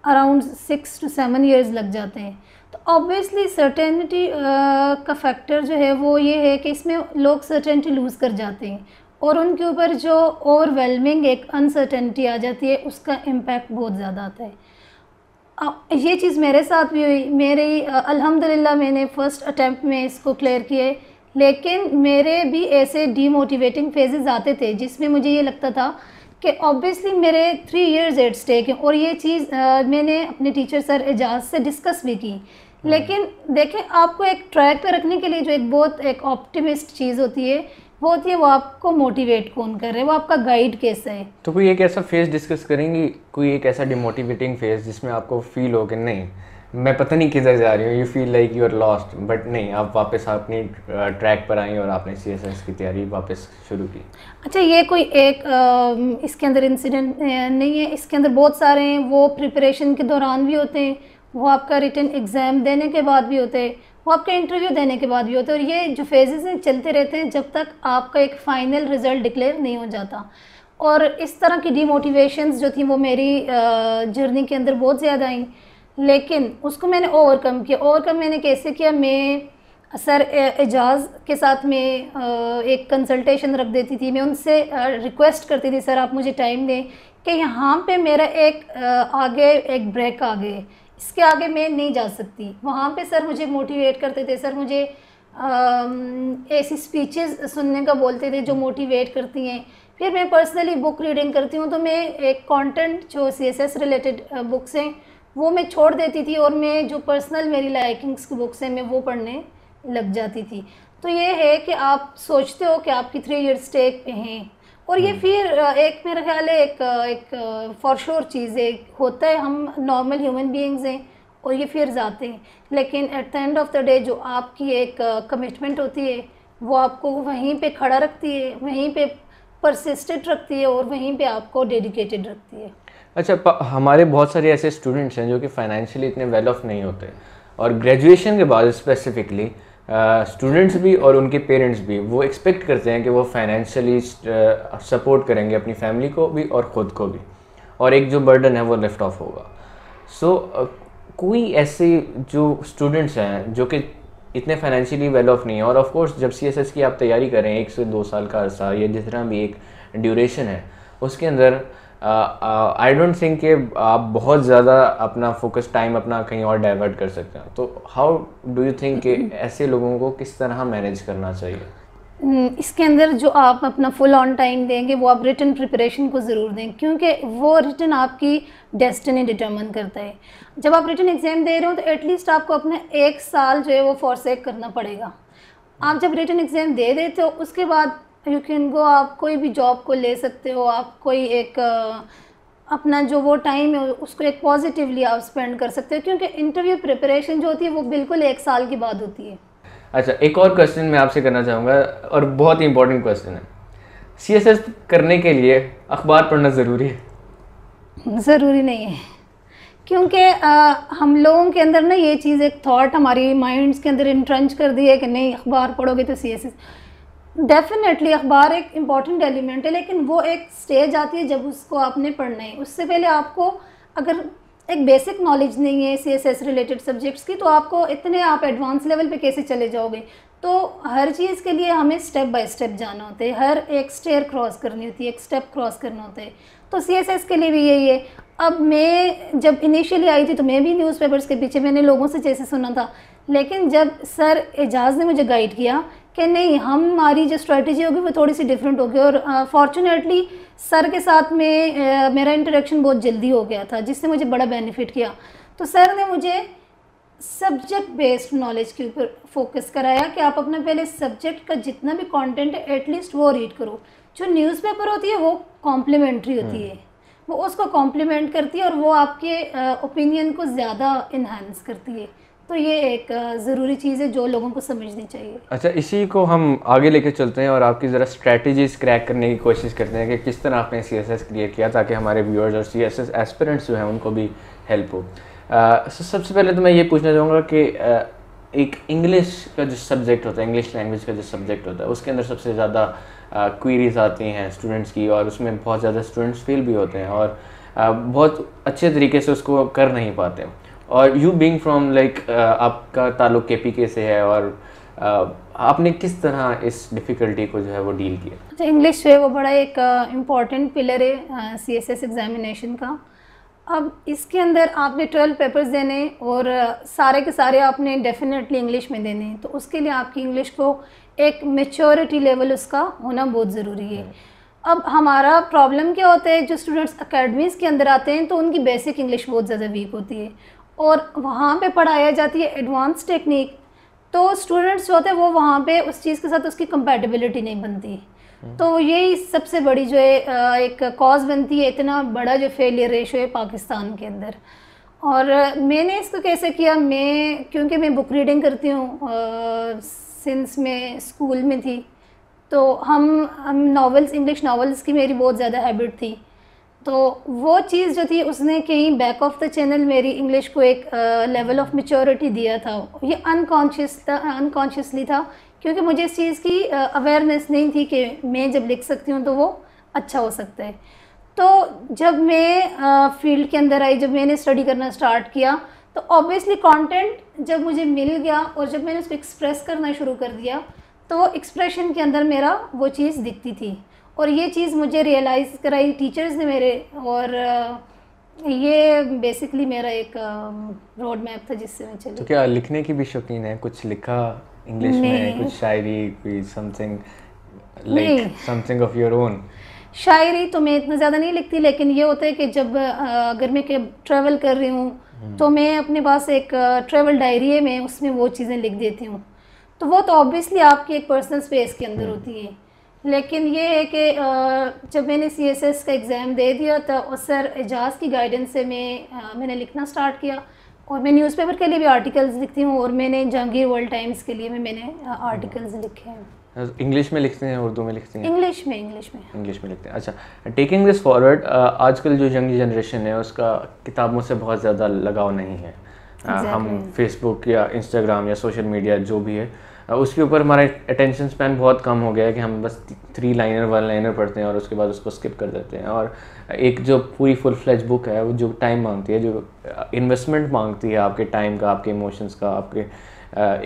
around six to seven years लग जाते हैं। तो ऑब्वियसली सर्टेनिटी का फैक्टर जो है, वो ये है कि इसमें लोग सर्टेनिटी लूज़ कर जाते हैं। और उनके ऊपर जो ओवरवेलमिंग एक अनसर्टेनिटी आ जाती है, उसका इम्पैक्ट बहुत ज़्यादा आता है। ये चीज़ मेरे साथ भी हुई। मेरी अल्हम्दुलिल्लाह मैंने फ़र्स्ट अटैम्प्ट में इसको क्लियर किए लेकिन मेरे भी ऐसे डीमोटिवेटिंग फेजेस आते थे जिसमें मुझे ये लगता था कि ऑब्वियसली मेरे थ्री इयर्स एट स्टेक हैं और ये चीज़ मैंने अपने टीचर सर एजाज से डिस्कस भी की। हम्म। लेकिन देखें आपको एक ट्रैक पर रखने के लिए जो एक बहुत एक ऑप्टिमिस्ट चीज़ होती है वो होती है वो आपको मोटिवेट कौन कर रहे हैं? वो आपका गाइड कैसा है? तो कोई एक ऐसा फ़ेज़ डिस्कस करेंगी? कोई एक ऐसा डिमोटिवेटिंग फ़ेज़ जिसमें आपको फील हो कि नहीं? मैं पता नहीं किधर जा रही हूँ you feel like you are lost but नहीं आप वापस अपनी ट्रैक पर आई और आपने सी की तैयारी वापस शुरू की। अच्छा ये कोई एक आ, इसके अंदर इंसिडेंट नहीं है? इसके अंदर बहुत सारे हैं वो प्रिपरेशन के दौरान भी होते हैं वो आपका रिटर्न एग्ज़ाम देने के बाद भी होते हैं वो आपका इंटरव्यू देने के बाद भी होते हैं और ये जो फेजेस हैं चलते रहते हैं जब तक आपका एक फ़ाइनल रिज़ल्ट डिक्लेयर नहीं हो जाता। और इस तरह की डीमोटिवेशंस जो थी वो मेरी जर्नी के अंदर बहुत ज़्यादा आई। लेकिन उसको मैंने ओवरकम किया। ओवरकम मैंने कैसे किया? मैं, सर एजाज के साथ में एक कंसल्टेशन रख देती थी। मैं उनसे रिक्वेस्ट करती थी, सर, आप मुझे टाइम दें कि यहाँ पे मेरा एक आगे एक ब्रेक आ गए। इसके आगे मैं नहीं जा सकती। वहाँ पे सर मुझे मोटिवेट करते थे। सर मुझे ऐसी स्पीचेस सुनने का बोलते थे जो मोटिवेट करती हैं। फिर मैं पर्सनली बुक रीडिंग करती हूँ तो मैं एक कंटेंट जो सीएसएस रिलेटेड बुक्स हैं वो मैं छोड़ देती थी और मैं जो पर्सनल मेरी लाइकिंग्स की बुक्स हैं मैं वो पढ़ने लग जाती थी। तो ये है कि आप सोचते हो कि आपकी थ्री ईयर स्टेक पे हैं और ये हम्म। फिर एक मेरा ख्याल है एक एक फॉर श्योर चीज़ है होता है हम नॉर्मल ह्यूमन बीइंग्स हैं और ये फिर जाते हैं। लेकिन at the end of the day जो आपकी एक कमिटमेंट होती है वो आपको वहीं पे खड़ा रखती है वहीं पे परसिस्टेंट रखती है और वहीं पे आपको डेडिकेटेड रखती है। अच्छा हमारे बहुत सारे ऐसे स्टूडेंट्स हैं जो कि फाइनेंशियली इतने वेल ऑफ़ नहीं होते। और ग्रेजुएशन के बाद स्पेसिफिकली स्टूडेंट्स भी और उनके पेरेंट्स भी वो एक्सपेक्ट करते हैं कि वो फाइनेंशियली सपोर्ट करेंगे अपनी फैमिली को भी और ख़ुद को भी। और एक जो बर्डन है वो लिफ्ट ऑफ़ होगा। सो so, कोई ऐसे जो स्टूडेंट्स हैं जो कि इतने फाइनेंशियली वेल ऑफ़ नहीं है और ऑफ़ कोर्स जब सीएसएस की आप तैयारी करें एक से दो साल का अर्सा या जितना भी एक ड्यूरेशन है उसके अंदर आई डोंट थिंक कि आप बहुत ज़्यादा अपना फोकस टाइम अपना कहीं और डाइवर्ट कर सकते हैं। तो हाउ डू यू थिंक कि ऐसे लोगों को किस तरह मैनेज करना चाहिए? हम्म, इसके अंदर जो आप अपना फुल ऑन टाइम देंगे वो आप रिटर्न प्रिपरेशन को ज़रूर दें क्योंकि वो रिटर्न आपकी डेस्टिनी डिटर्मन करता है। जब आप रिटर्न एग्ज़ाम दे रहे हो तो एटलीस्ट आपको अपने एक साल जो है वो फॉरसेक करना पड़ेगा। आप जब रिटर्न एग्ज़ाम दे देते हो उसके बाद यू कैन गो आप कोई भी जॉब को ले सकते हो आप कोई एक अपना जो वो टाइम है उसको एक पॉजिटिवली आप स्पेंड कर सकते हो क्योंकि इंटरव्यू प्रिपरेशन जो होती है वो बिल्कुल एक साल की बाद होती है। अच्छा एक और क्वेश्चन मैं आपसे करना चाहूँगा और बहुत ही इंपॉर्टेंट क्वेश्चन है। सी एस एस करने के लिए अखबार पढ़ना ज़रूरी है? ज़रूरी नहीं है। क्योंकि हम लोगों के अंदर ना ये चीज़ एक थॉट हमारी माइंड्स के अंदर इंट्रंच कर दी है कि नहीं अखबार पढ़ोगे तो सी डेफिनेटली अखबार एक इंपॉर्टेंट एलिमेंट है, लेकिन वो एक स्टेज आती है जब उसको आपने पढ़ना है। उससे पहले आपको अगर एक बेसिक नॉलेज नहीं है C S S related subjects की तो आपको इतने आप एडवांस लेवल पे कैसे चले जाओगे? तो हर चीज़ के लिए हमें स्टेप बाय स्टेप जाना होता है। हर एक स्टेयर क्रॉस करनी होती है, एक स्टेप क्रॉस करना होता है। तो सी एस एस के लिए भी यही है। अब मैं जब इनिशियली आई थी तो मैं भी न्यूज़पेपर्स के पीछे मैंने लोगों से जैसे सुना था। लेकिन जब सर एजाज ने मुझे गाइड किया कि नहीं हमारी जो स्ट्रेटजी होगी वो थोड़ी सी डिफरेंट होगी और फॉर्चुनेटली सर के साथ में uh, मेरा इंटरेक्शन बहुत जल्दी हो गया था जिससे मुझे बड़ा बेनिफिट किया। तो सर ने मुझे सब्जेक्ट बेस्ड नॉलेज के ऊपर फोकस कराया कि आप अपना पहले सब्जेक्ट का जितना भी कंटेंट है एटलीस्ट वो रीड करो। जो न्यूज़पेपर होती है वो कॉम्प्लीमेंट्री होती हम्म। है। वो उसको कॉम्प्लीमेंट करती है और वो आपके ओपिनियन को ज़्यादा इन्हांस करती है। तो ये एक ज़रूरी चीज़ है जो लोगों को समझनी चाहिए। अच्छा इसी को हम आगे लेके चलते हैं और आपकी ज़रा स्ट्रैटेजीज क्रैक करने की कोशिश करते हैं कि किस तरह आपने सी एस एस क्रिएट किया ताकि हमारे व्यूअर्स और सी एस एस एस्पिरेंट्स जो हैं उनको भी हेल्प हो। आ, सबसे पहले तो मैं ये पूछना चाहूँगा कि एक इंग्लिश का जो सब्जेक्ट होता है इंग्लिश लैंग्वेज का जो सब्जेक्ट होता है उसके अंदर सबसे ज़्यादा क्वीरीज आती हैं स्टूडेंट्स की और उसमें बहुत ज़्यादा स्टूडेंट्स फेल भी होते हैं और बहुत अच्छे तरीके से उसको कर नहीं पाते। और यू बीइंग फ्रॉम लाइक आपका ताल्लुक के पी के से है और आपने किस तरह इस डिफ़िकल्टी को जो है वो डील किया? अच्छा इंग्लिश जो है वो बड़ा एक इंपॉर्टेंट पिलर है सी एस एस एग्ज़ामिनेशन का। अब इसके अंदर आपने ट्वेल्व पेपर्स देने और सारे के सारे आपने डेफिनेटली इंग्लिश में देने। तो उसके लिए आपकी इंग्लिश को एक मेच्योरिटी लेवल उसका होना बहुत ज़रूरी है। अब हमारा प्रॉब्लम क्या होता है जो स्टूडेंट्स अकेडमीज़ के अंदर आते हैं तो उनकी बेसिक इंग्लिश बहुत ज़्यादा वीक होती है। और वहाँ पे पढ़ाया जाती है एडवांस टेक्निक तो स्टूडेंट्स जो होते हैं वो वहाँ पे उस चीज़ के साथ उसकी कंपेटिबिलिटी नहीं बनती। हम्म। तो यही सबसे बड़ी जो है एक कॉज बनती है इतना बड़ा जो फेलियर रेशो है पाकिस्तान के अंदर। और मैंने इसको कैसे किया मैं क्योंकि मैं बुक रीडिंग करती हूँ सिंस मैं स्कूल में थी तो हम हम नावल्स इंग्लिश नावल्स की मेरी बहुत ज़्यादा हैबिट थी। तो वो चीज़ जो थी उसने कहीं बैक ऑफ़ द चैनल मेरी इंग्लिश को एक लेवल ऑफ़ मेच्योरिटी दिया था। ये अनकॉन्शियस था अनकॉन्शियसली था क्योंकि मुझे इस चीज़ की अवेयरनेस uh, नहीं थी कि मैं जब लिख सकती हूँ तो वो अच्छा हो सकता है। तो जब मैं फ़ील्ड uh, के अंदर आई जब मैंने स्टडी करना स्टार्ट किया तो ऑब्वियसली कंटेंट जब मुझे मिल गया और जब मैंने उसको एक्सप्रेस करना शुरू कर दिया तो एक्सप्रेशन के अंदर मेरा वो चीज़ दिखती थी। और ये चीज़ मुझे रियलाइज़ कराई टीचर्स ने मेरे और ये बेसिकली मेरा एक रोड मैप था जिससे मैं चली। तो क्या लिखने की भी शौकीन है? कुछ लिखा इंग्लिश में कुछ शायरी कोई something like something of your own शायरी तो मैं इतना ज़्यादा नहीं लिखती लेकिन ये होता है कि जब अगर मैं ट्रैवल कर रही हूँ हम्म। तो मैं अपने पास एक ट्रैवल डायरी है मैं उसमें वो चीज़ें लिख देती हूँ। तो वो तो ऑब्वियसली आपकी एक पर्सनल स्पेस के अंदर हम्म। होती है। लेकिन ये है कि जब मैंने सी एस एस का एग्ज़ाम दे दिया तो सर एजाज की गाइडेंस से मैं मैंने लिखना स्टार्ट किया और मैं न्यूज़पेपर के लिए भी आर्टिकल्स लिखती हूँ और मैंने जहांगीर वर्ल्ड टाइम्स के लिए भी मैंने आर्टिकल्स लिखे हैं। इंग्लिश में लिखते हैं उर्दू में लिखते हैं? इंग्लिश में इंग्लिश में। इंग्लिश में लिखते हैं। अच्छा टेकिंग दिस फॉरवर्ड आजकल जो यंग जनरेशन है उसका किताबों से बहुत ज़्यादा लगाव नहीं है। exactly. हम फेसबुक या इंस्टाग्राम या सोशल मीडिया जो भी है उसके ऊपर हमारा अटेंशन स्पैन बहुत कम हो गया है कि हम बस थ्री लाइनर वन लाइनर पढ़ते हैं और उसके बाद उसको स्किप कर देते हैं। और एक जो पूरी फुल फ्लेज बुक है वो जो टाइम मांगती है जो इन्वेस्टमेंट मांगती है आपके टाइम का आपके इमोशंस का आपके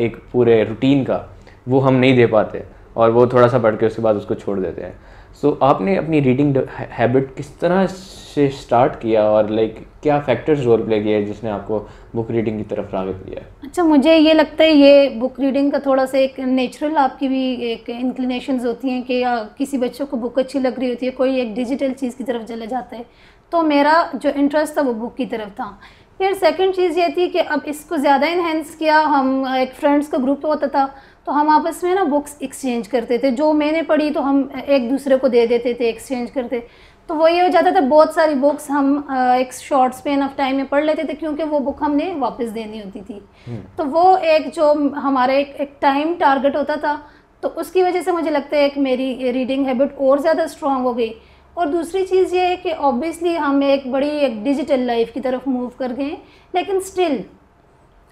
एक पूरे रूटीन का वो हम नहीं दे पाते और वो थोड़ा सा पढ़ के उसके बाद उसको छोड़ देते हैं। सो so, आपने अपनी रीडिंग हैबिट किस तरह से स्टार्ट किया और लाइक क्या फैक्टर्स रोल प्ले किया जिसने आपको बुक रीडिंग की तरफ़ रागत किया अच्छा मुझे ये लगता है ये बुक रीडिंग का थोड़ा सा एक नेचुरल आपकी भी एक इंक्लिनेशन होती हैं कि किसी बच्चों को बुक अच्छी लग रही होती है, कोई एक डिजिटल चीज़ की तरफ़ चला जाता है तो मेरा जो इंटरेस्ट था वो बुक की तरफ़ था। फिर सेकंड चीज़ ये थी कि अब इसको ज़्यादा इन्हेंस किया, हम एक फ्रेंड्स का ग्रुप होता था तो हम आपस में ना बुक्स एक्सचेंज करते थे, जो मैंने पढ़ी तो हम एक दूसरे को दे देते थे एक्सचेंज करते। तो वो ये हो जाता था बहुत सारी बुक्स हम एक शॉर्ट स्पेन ऑफ़ टाइम में पढ़ लेते थे क्योंकि वो बुक हमने वापस देनी होती थी हम्म। तो वो एक जो हमारा एक, एक टाइम टारगेट होता था तो उसकी वजह से मुझे लगता है एक मेरी रीडिंग हैबिट और ज़्यादा स्ट्रॉन्ग हो गई और दूसरी चीज़ ये है कि ऑब्वियसली हम एक बड़ी एक डिजिटल लाइफ की तरफ़ मूव कर गए लेकिन स्टिल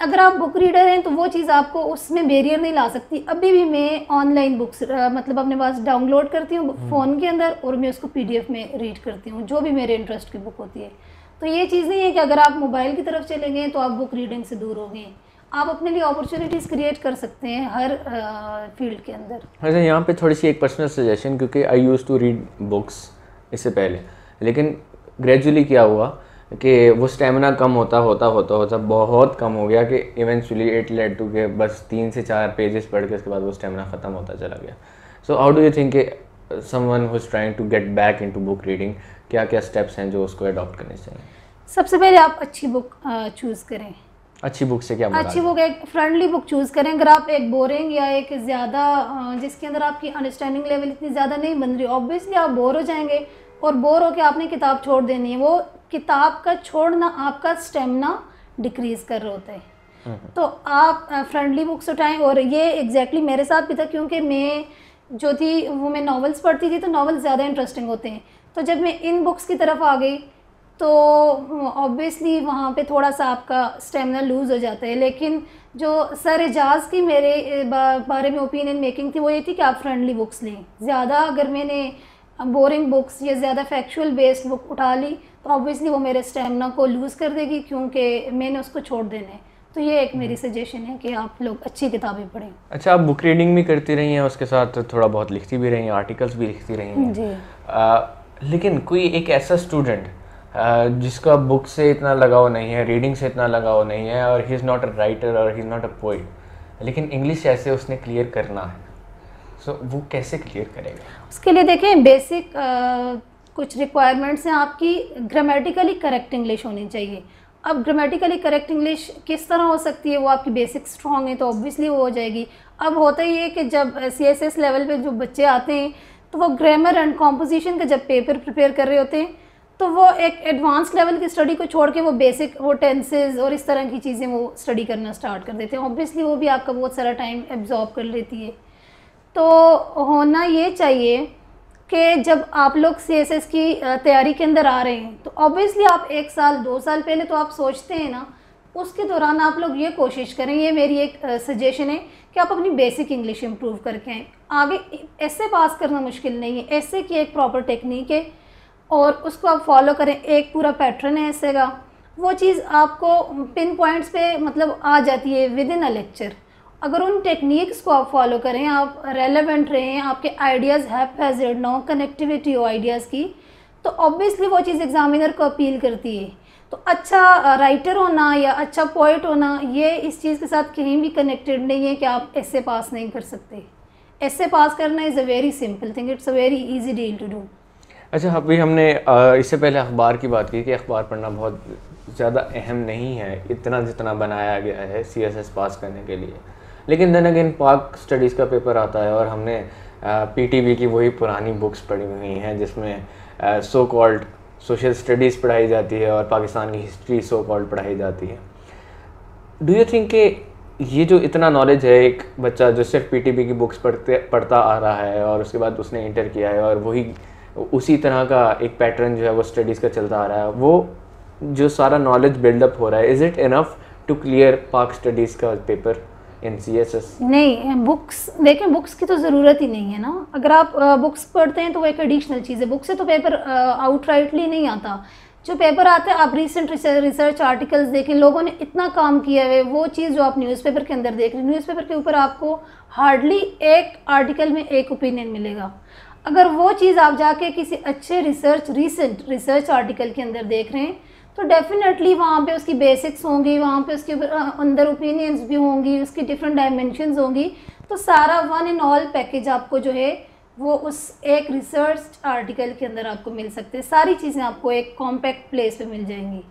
अगर आप बुक रीडर हैं तो वो चीज़ आपको उसमें बेरियर नहीं ला सकती। अभी भी मैं ऑनलाइन बुक्स मतलब अपने पास डाउनलोड करती हूँ फ़ोन हम्म। के अंदर और मैं उसको पीडीएफ में रीड करती हूँ जो भी मेरे इंटरेस्ट की बुक होती है। तो ये चीज़ नहीं है कि अगर आप मोबाइल की तरफ़ चले गए तो आप बुक रीडिंग से दूर हो गए। आप अपने लिए अपॉर्चुनिटीज़ क्रिएट कर सकते हैं हर फ़ील्ड के अंदर। अच्छा यहाँ पे थोड़ी सी एक पर्सनल सजेशन क्योंकि I use to read books इससे पहले। लेकिन ग्रेजुअली क्या हुआ कि वो स्टेमिना कम होता होता होता होता बहुत कम हो गया कि इवेंचुअली इट लेड टू के बस तीन से चार पेजेस पढ़ के उसके बाद वो स्टेमिना ख़त्म होता चला गया। So how do you think someone who is trying to get back into book reading क्या क्या स्टेप्स हैं जो उसको अडॉप्ट करने चाहिए? सबसे पहले आप अच्छी बुक चूज़ करें। अच्छी बुक से क्या अच्छी बुक एक फ्रेंडली बुक चूज़ करें। अगर आप एक बोरिंग या एक ज़्यादा जिसके अंदर आपकी अंडरस्टैंडिंग लेवल इतनी ज़्यादा नहीं बन रही ऑब्वियसली आप बोर हो जाएँगे और बोर होकर आपने किताब छोड़ देनी है। वो किताब का छोड़ना आपका स्टेमिना डिक्रीज़ कर रहा होता है। हम्म। तो आप फ्रेंडली बुक्स उठाएँ और ये एग्जैक्टली exactly मेरे साथ भी था क्योंकि मैं जो थी वो मैं नॉवेल्स पढ़ती थी तो नॉवेल्स ज़्यादा इंटरेस्टिंग होते हैं। तो जब मैं इन बुक्स की तरफ़ आ गई तो ऑब्वियसली वहाँ पे थोड़ा सा आपका स्टेमिना लूज़ हो जाता है। लेकिन जो सर एजाज की मेरे बारे में ओपिनियन मेकिंग थी वो ये थी कि आप फ्रेंडली बुक्स लें। ज़्यादा अगर मैंने बोरिंग बुक्स या ज़्यादा फैक्चुअल बेस्ड बुक उठा ली तो ऑब्वियसली वो मेरे स्टेमिना को लूज़ कर देगी क्योंकि मैंने उसको छोड़ देना है। तो ये एक मेरी सजेशन है कि आप लोग अच्छी किताबें पढ़ें। अच्छा आप बुक रीडिंग भी करती रही हैं उसके साथ थोड़ा बहुत लिखती भी रही हैं आर्टिकल्स भी लिखती रही हैं। जी। आ, लेकिन कोई एक ऐसा स्टूडेंट जिसका बुक से इतना लगाव नहीं है रीडिंग से इतना लगाव नहीं है और he is not a writer और he is not a poet लेकिन इंग्लिश ऐसे उसने क्लियर करना है। सो वो कैसे क्लियर करेगा? उसके लिए देखें बेसिक आ, कुछ रिक्वायरमेंट्स हैं आपकी ग्रामेटिकली करेक्ट इंग्लिश होनी चाहिए। अब ग्रामेटिकली करेक्ट इंग्लिश किस तरह हो सकती है? वो आपकी बेसिक स्ट्रॉन्ग है तो ऑब्वियसली वो हो जाएगी। अब होता ही है कि जब सी एस एस लेवल पे जो बच्चे आते हैं तो वो ग्रामर एंड कॉम्पोजिशन का जब पेपर प्रिपेयर कर रहे होते हैं तो वो एक एडवांस लेवल की स्टडी को छोड़ के वो बेसिक वो टेंसेज और इस तरह की चीज़ें वो स्टडी करना स्टार्ट कर देते हैं। ऑब्वियसली वो भी आपका बहुत सारा टाइम एब्जॉर्ब कर लेती है। तो होना ये चाहिए कि जब आप लोग सीएसएस की तैयारी के अंदर आ रहे हैं तो ऑब्वियसली आप एक साल, दो साल पहले तो आप सोचते हैं ना, उसके दौरान आप लोग ये कोशिश करें, ये मेरी एक सजेशन है कि आप अपनी बेसिक इंग्लिश इम्प्रूव करके आएँ। आगे ऐसे पास करना मुश्किल नहीं है ऐसे की एक प्रॉपर टेक्निक है, और उसको आप फॉलो करें, एक पूरा पैटर्न है ऐसे का। वो चीज़ आपको पिन पॉइंट्स पे मतलब आ जाती है विद इन अ लेक्चर अगर उन टेक्निक्स को आप फॉलो करें, आप रेलेवेंट रहें, आपके आइडियाज़ हैप नो कनेक्टिविटी हो आइडियाज़ की तो ऑब्वियसली वो चीज़ एग्ज़ामिनर को अपील करती है। तो अच्छा राइटर होना या अच्छा पोइट होना, ये इस चीज़ के साथ कहीं भी कनेक्टेड नहीं है कि आप ऐसे पास नहीं कर सकते। ऐसे पास करना is a very simple thing it's a very easy deal to do अच्छा अभी हमने इससे पहले अखबार की बात की कि अखबार पढ़ना बहुत ज़्यादा अहम नहीं है, इतना जितना बनाया गया है सीएसएस पास करने के लिए। लेकिन देन अगेन पाक स्टडीज़ का पेपर आता है और हमने पीटीवी की वही पुरानी बुक्स पढ़ी हुई हैं जिसमें सो कॉल्ड सोशल स्टडीज़ पढ़ाई जाती है और पाकिस्तान की हिस्ट्री सो कॉल्ड पढ़ाई जाती है। डू यू थिंक कि ये जो इतना नॉलेज है, एक बच्चा जो सिर्फ़ पीटीवी की बुक्स पढ़ते, पढ़ता आ रहा है और उसके बाद उसने इंटर किया है और वही, उसी तरह का एक पैटर्न जो है वो स्टडीज़ का चलता आ रहा है, वो जो सारा नॉलेज बिल्डअप हो रहा है is it enough to clear Pak studies का paper in C S S नहीं बुक्स देखें बुक्स की तो ज़रूरत ही नहीं है ना। अगर आप बुक्स पढ़ते हैं तो वो एक एडिशनल चीज़ है। बुक से तो पेपर आउटराइटली नहीं आता। जो पेपर आते है, आप रिसेंट रिसर्च आर्टिकल्स देखें, लोगों ने इतना काम किया है, वो चीज़ जो आप न्यूज़पेपर के अंदर देख रहे हैं न्यूज़पेपर के ऊपर आपको हार्डली एक आर्टिकल में एक ओपिनियन मिलेगा। अगर वो चीज़ आप जाके किसी अच्छे रिसर्च रिसेंट रिसर्च आर्टिकल के अंदर देख रहे हैं तो डेफिनेटली वहाँ पे उसकी बेसिक्स होंगी वहाँ पे उसके अंदर ओपिनियंस भी होंगी उसकी डिफरेंट डायमेंशंस होंगी। तो सारा वन इन ऑल पैकेज आपको जो है वो उस एक रिसर्च आर्टिकल के अंदर आपको मिल सकते हैं। सारी चीज़ें आपको एक कॉम्पैक्ट प्लेस पे मिल जाएँगी।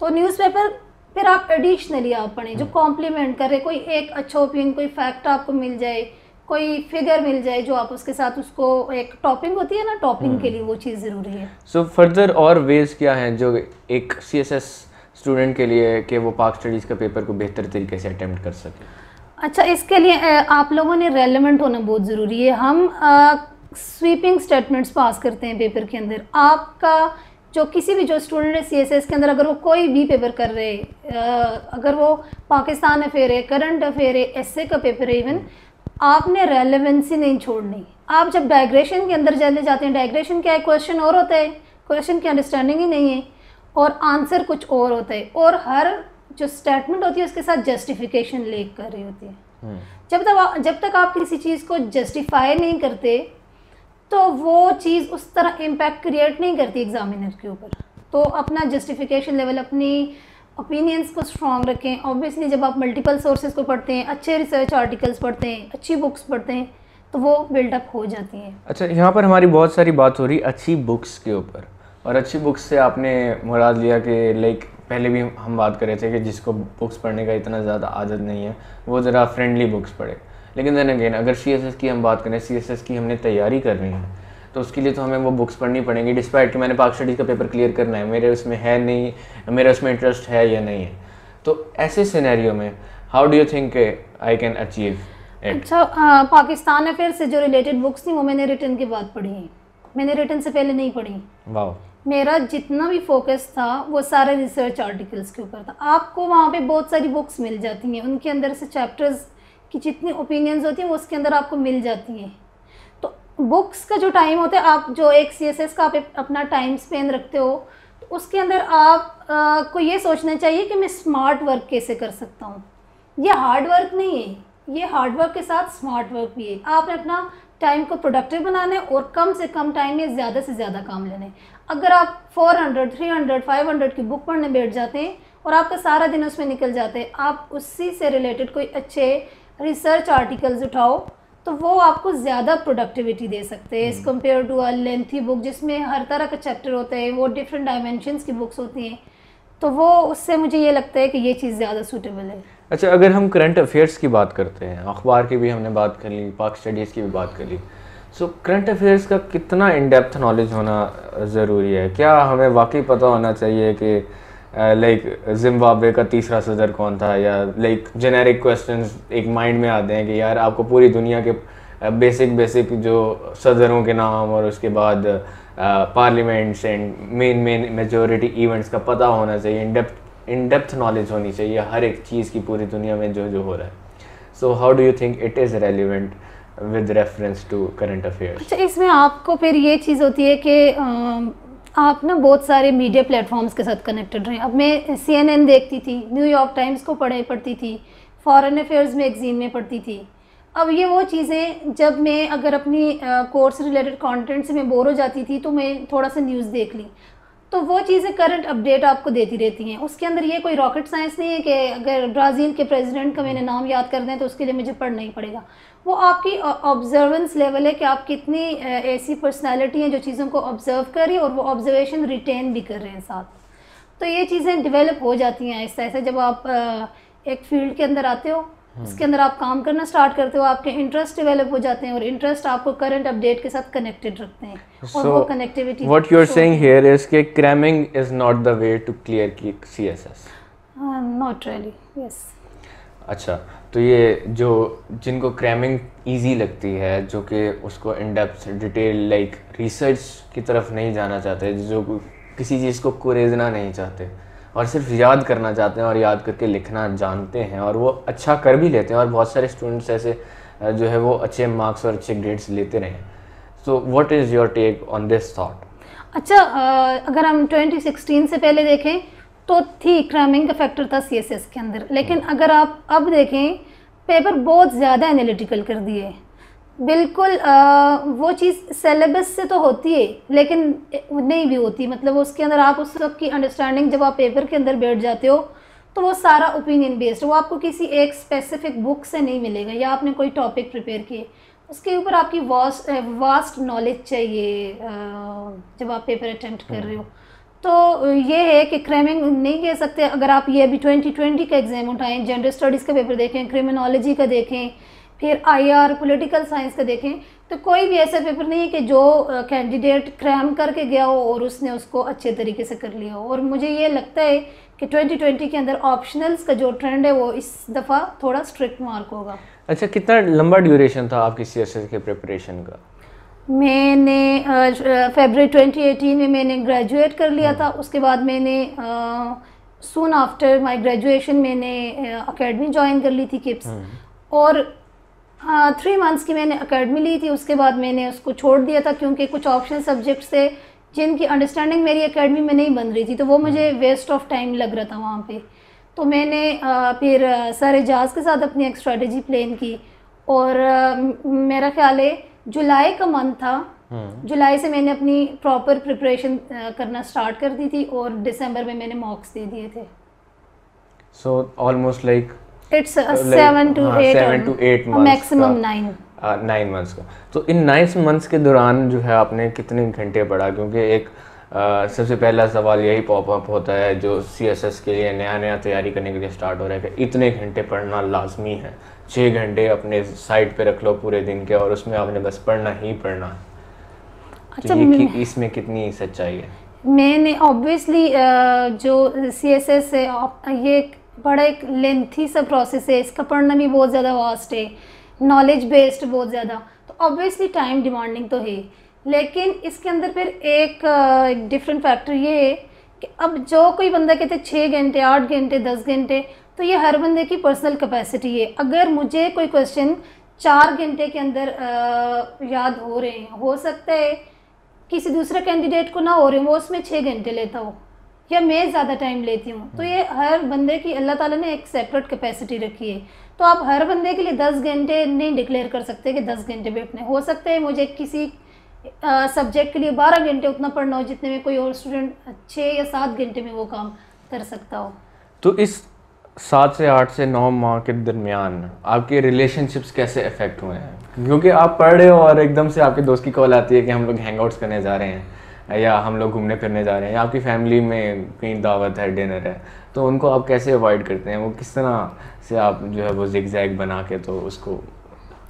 तो न्यूज़पेपर फिर आप एडिशनली आप पढ़ें जो कॉम्प्लीमेंट। करे कोई एक अच्छा ओपिनियन कोई फैक्ट आपको मिल जाए कोई फिगर मिल जाए जो आप उसके साथ उसको एक टॉपिंग होती है ना टॉपिंग के हम्म। लिए वो चीज़ ज़रूरी है। सो so, फर्दर और वेज क्या हैं जो एक सीएसएस स्टूडेंट के लिए कि वो पाक स्टडीज़ का पेपर को बेहतर तरीके से अटैम्प्ट कर सके? अच्छा इसके लिए आप लोगों ने रेलिवेंट होना बहुत ज़रूरी है। हम स्वीपिंग स्टेटमेंट्स पास करते हैं पेपर के अंदर। आपका जो किसी भी जो स्टूडेंट है सीएसएस के अंदर अगर वो कोई भी पेपर कर रहे अगर वो पाकिस्तान अफेयर है करंट अफेयर है एस का पेपर है इवन आपने रेलेवेंसी नहीं छोड़नी। आप जब डाइग्रेशन के अंदर चले जाते हैं डाइग्रेशन क्या है? क्वेश्चन और होता है। क्वेश्चन की अंडरस्टैंडिंग ही नहीं है। और आंसर कुछ और होता है। और हर जो स्टेटमेंट होती है उसके साथ जस्टिफिकेशन ले कर रही होती है। हम्म। जब तक जब तक आप किसी चीज़ को जस्टिफाई नहीं करते तो वो चीज़ उस तरह इम्पैक्ट क्रिएट नहीं करती एग्जामिनर के ऊपर। तो अपना जस्टिफिकेशन लेवल अपनी ओपिनियंस को स्ट्रॉन्ग रखें। ऑब्वियसली जब आप मल्टीपल सोर्सेज को पढ़ते हैं, अच्छे रिसर्च आर्टिकल्स पढ़ते हैं, अच्छी बुक्स पढ़ते हैं तो वो बिल्डअप हो जाती हैं। अच्छा यहाँ पर हमारी बहुत सारी बात हो रही अच्छी बुक्स के ऊपर। और अच्छी बुक्स से आपने मुराद लिया कि लाइक पहले भी हम बात कर रहे थे कि जिसको बुक्स पढ़ने का इतना ज़्यादा आदत नहीं है, वो ज़रा फ्रेंडली बुक्स पढ़े। लेकिन देन अगेन अगर सीएसएस की हम बात करें सीएसएस की हमने तैयारी करनी है तो उसके लिए तो हमें वो बुक्स पढ़नी पड़ेंगी डिस्पाइट कि मैंने पाक स्टडीज़ का पेपर क्लियर करना है मेरे उसमें है नहीं मेरा उसमें इंटरेस्ट है या नहीं है। तो ऐसे सिनेरियो में how do you think I can achieve अच्छा पाकिस्तान अफेयर से जो रिलेटेड बुक्स थी वो मैंने रिटर्न के बाद पढ़ी हैं। मैंने रिटर्न से पहले नहीं पढ़ी। वाह मेरा जितना भी फोकस था वो सारे रिसर्च आर्टिकल्स के ऊपर था। आपको वहाँ पे बहुत सारी बुक्स मिल जाती हैं। उनके अंदर से चैप्टर्स की जितनी ओपिनियंस होती हैं वो उसके अंदर आपको मिल जाती हैं। बुक्स का जो टाइम होता है आप जो एक सीएसएस का आप अपना टाइम स्पेंड रखते हो तो उसके अंदर आप आ, को ये सोचना चाहिए कि मैं स्मार्ट वर्क कैसे कर सकता हूँ। ये हार्ड वर्क नहीं है ये हार्ड वर्क के साथ स्मार्ट वर्क भी है। आपने अपना टाइम को प्रोडक्टिव बनाना और कम से कम टाइम में ज़्यादा से ज़्यादा काम लेने अगर आप 400, 300, 500 की बुक पढ़ने बैठ जाते हैं और आपका सारा दिन उसमें निकल जाते हैं आप उसी से रिलेटेड कोई अच्छे रिसर्च आर्टिकल्स उठाओ तो वो आपको ज़्यादा प्रोडक्टिविटी दे सकते हैं। As compare to a lengthy book जिसमें हर तरह का चैप्टर होता है वो डिफरेंट डायमेंशंस की बुक्स होती हैं। तो वो उससे मुझे ये लगता है कि ये चीज़ ज़्यादा सूटेबल है। अच्छा अगर हम करंट अफेयर्स की बात करते हैं अखबार की भी हमने बात कर ली पाक स्टडीज़ की भी बात कर ली। सो करंट अफेयर्स का कितना इन डेप्थ नॉलेज होना ज़रूरी है? क्या हमें वाकई पता होना चाहिए कि लाइक जिम्बाब्वे का तीसरा सदर कौन था? या लाइक जेनेरिक क्वेश्चंस एक माइंड में आते हैं कि यार, आपको पूरी दुनिया के बेसिक बेसिक जो सदरों के नाम और उसके बाद parliaments and main main majority events का पता होना चाहिए in depth in depth knowledge होनी चाहिए हर एक चीज़ की पूरी दुनिया में जो जो हो रहा है। So how do you think it is relevant with reference to current affairs अच्छा इसमें आपको फिर ये चीज़ होती है कि आप ना बहुत सारे मीडिया प्लेटफॉर्म्स के साथ कनेक्टेड रहे। अब मैं सी एन एन देखती थी न्यूयॉर्क टाइम्स को पढ़ाई पढ़ती थी फॉरेन अफेयर्स मैगजीन में पढ़ती थी। अब ये वो चीज़ें, जब मैं अगर अपनी कोर्स रिलेटेड कंटेंट से मैं बोर हो जाती थी तो मैं थोड़ा सा न्यूज़ देख ली। तो वो चीज़ें करंट अपडेट आपको देती रहती हैं। उसके अंदर ये कोई रॉकेट साइंस नहीं है कि अगर ब्राज़ील के प्रेसिडेंट का मैंने नाम याद कर दें तो उसके लिए मुझे पढ़ना ही पड़ेगा। वो आपकी ऑब्जर्वेंस लेवल है कि आप कितनी ऐसी पर्सनैलिटी हैं जो चीज़ों को ऑब्ज़र्व कर रही है और वो ऑब्जर्वेशन रिटेन भी कर रहे हैं साथ। तो ये चीज़ें डिवेलप हो जाती हैं ऐसा ऐसा जब आप एक फ़ील्ड के अंदर आते हो। इसके अंदर आप काम करना स्टार्ट करते हो आपके इंटरेस्ट डेवलप हो जाते हैं और इंटरेस्ट आपको करंट अपडेट के साथ कनेक्टेड रखते हैं so, और वो connectivity what you are saying here is कि cramming is not the way to clear की सीएसएस नॉट रियली यस अच्छा तो ये जो जिनको क्रैमिंग इजी लगती है जो कि उसको in depth detail like research की तरफ़ नहीं जाना चाहते जो किसी चीज़ को कुरेजना नहीं चाहते और सिर्फ़ याद करना चाहते हैं और याद करके लिखना जानते हैं और वो अच्छा कर भी लेते हैं और बहुत सारे स्टूडेंट्स ऐसे जो है वो अच्छे मार्क्स और अच्छे ग्रेड्स लेते रहे so what is your take on this thought अच्छा अगर हम 2016 से पहले देखें तो थी क्रैमिंग का फैक्टर था सी के अंदर। लेकिन हम्म। अगर आप अब देखें पेपर बहुत ज़्यादा एनालिटिकल कर दिए। बिल्कुल आ, वो चीज़ सेलेबस से तो होती है लेकिन नहीं भी होती। मतलब उसके अंदर आप उस सब की अंडरस्टैंडिंग जब आप पेपर के अंदर बैठ जाते हो तो वो सारा ओपिनियन बेस्ड वो आपको किसी एक स्पेसिफिक बुक से नहीं मिलेगा या आपने कोई टॉपिक प्रिपेयर किए। उसके ऊपर आपकी वास्ट वास्ट नॉलेज चाहिए जब आप पेपर अटैम्प्ट कर रहे हो। तो ये है कि क्रेमिंग नहीं कह सकते। अगर आप ये अभी 2020 का एग्ज़ाम उठाएँ जनरल स्टडीज़ का पेपर देखें क्रिमिनोलॉजी का देखें फिर आईआर पॉलिटिकल साइंस का देखें तो कोई भी ऐसा पेपर नहीं है कि जो कैंडिडेट क्रैम करके गया हो और उसने उसको अच्छे तरीके से कर लिया हो। और मुझे ये लगता है कि 2020 के अंदर ऑप्शनल्स का जो ट्रेंड है वो इस दफ़ा थोड़ा स्ट्रिक्ट मार्क होगा। अच्छा कितना लंबा ड्यूरेशन था आपकी सीएसएस के प्रिपरेशन का? मैंने फेबररी 2018 में मैंने ग्रेजुएट कर लिया था उसके बाद मैंने सून आफ्टर माय ग्रेजुएशन मैंने अकेडमी ज्वाइन कर ली थी किप्स हम्म। और हाँ। थ्री मंथ्स की मैंने अकेडमी ली थी उसके बाद मैंने उसको छोड़ दिया था क्योंकि कुछ ऑप्शन सब्जेक्ट्स थे जिनकी अंडरस्टैंडिंग मेरी अकेडमी में नहीं बन रही थी तो वो मुझे वेस्ट ऑफ़ टाइम लग रहा था वहाँ पे। तो मैंने आ, फिर सर एजाज के साथ अपनी एक स्ट्रेटजी प्लान की और आ, मेरा ख्याल है जुलाई का मंथ था। हम्म। जुलाई से मैंने अपनी प्रॉपर प्रिपरेशन करना स्टार्ट कर दी थी और दिसंबर में मैंने मॉक्स दे दिए थे। So almost like it's seven to eight seven to eight maximum nine nine months का। तो इन नाइन मंथ्स के दौरान जो है आपने कितने घंटे पढ़ा? क्योंकि एक आ, सबसे पहला सवाल यही पॉपअप होता है जो सी के लिए नया नया तैयारी करने के लिए स्टार्ट हो रहा है कि इतने घंटे पढ़ना लाजमी है। छः घंटे अपने साइड पे रख लो पूरे दिन के और उसमें आपने बस पढ़ना ही पढ़ना। है तो अच्छा, ये कि, इसमें कितनी सच्चाई है? मैंने ऑब्वियसली जो सी एस एस ये बड़ा एक लेंथी सा प्रोसेस है इसका पढ़ना भी बहुत ज़्यादा वास्ट है नॉलेज बेस्ड बहुत ज़्यादा तो ऑब्वियसली टाइम डिमांडिंग तो है लेकिन इसके अंदर फिर एक डिफरेंट फैक्टर ये है कि अब जो कोई बंदा कहते हैं छः घंटे आठ घंटे दस घंटे तो ये हर बंदे की पर्सनल कैपेसिटी है। अगर मुझे कोई क्वेश्चन चार घंटे के अंदर अ, याद हो रहे हैं हो सकता है किसी दूसरे कैंडिडेट को ना हो रहे हो वो उसमें छः घंटे लेता हो। या मैं ज़्यादा टाइम लेती हूँ। तो ये हर बंदे की अल्लाह ताला ने एक सेपरेट कैपेसिटी रखी है। तो आप हर बंदे के लिए दस घंटे नहीं डिक्लेयर कर सकते कि दस घंटे बैठने हो सकते हैं। मुझे किसी सब्जेक्ट के लिए बारह घंटे उतना पढ़ना हो जितने में कोई और स्टूडेंट छः या सात घंटे में वो काम कर सकता हो। तो इस सात से आठ से नौ माह के दरमियान आपके रिलेशनशिप्स कैसे अफेक्ट हुए हैं? क्योंकि आप पढ़ रहे हो और एकदम से आपके दोस्त की कॉल आती है कि हम लोग हैंगआउट्स करने जा रहे हैं। या हम लोग घूमने फिरने जा रहे हैं या आपकी फैमिली में कहीं दावत है डिनर है तो उनको आप कैसे अवॉइड करते हैं? वो किस तरह से आप जो है वो जिग बना के तो उसको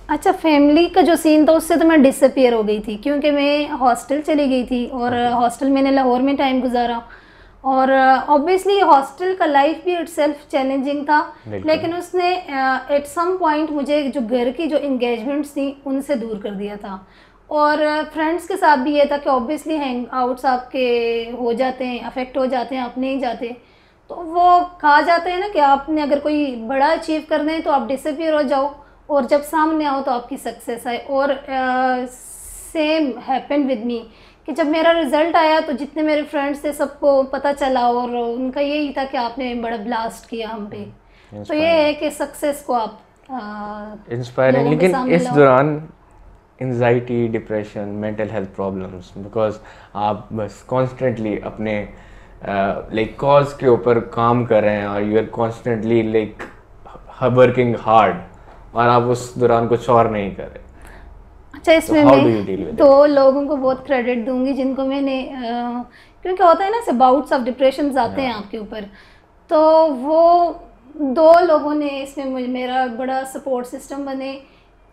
अच्छा फैमिली का जो सीन था उससे तो मैं डिसअपियर हो गई थी क्योंकि मैं हॉस्टल चली गई थी और हॉस्टल मैंने लाहौर में टाइम गुजारा। और ऑब्वियसली हॉस्टल का लाइफ भी इट सेल्फ चैलेंजिंग था लेकिन उसने एट सम पॉइंट मुझे जो घर की जो इंगेजमेंट्स थी उनसे दूर कर दिया था। और फ्रेंड्स के साथ भी ये था कि ऑब्वियसली हैंग आउट्स आपके हो जाते हैं अफेक्ट हो जाते हैं आप नहीं जाते। तो वो कहा जाता है ना कि आपने अगर कोई बड़ा अचीव करना है तो आप डिसअपियर हो जाओ और जब सामने आओ तो आपकी सक्सेस आए। और सेम हैपन विद मी कि जब मेरा रिज़ल्ट आया तो जितने मेरे फ्रेंड्स थे सबको पता चला और उनका यही था कि आपने बड़ा ब्लास्ट किया हम पे। तो ये है कि सक्सेस को आप इंस्पायरिंग लेकिन इस दौरान anxiety depression mental health problems because आप बस कॉन्स्टेंटली अपने लाइक कॉज के ऊपर काम कर रहे हैं और you are constantly like working hard और आप उस दौरान कुछ और नहीं कर रहे। अच्छा इसमें मैं दो लोगों को बहुत क्रेडिट दूँगी जिनको मैंने अ, क्योंकि होता है ना ऐसे बाउट्स ऑफ़ डिप्रेशन आते हैं आपके ऊपर। तो वो दो लोगों ने इसमें मेरा बड़ा सपोर्ट सिस्टम बने।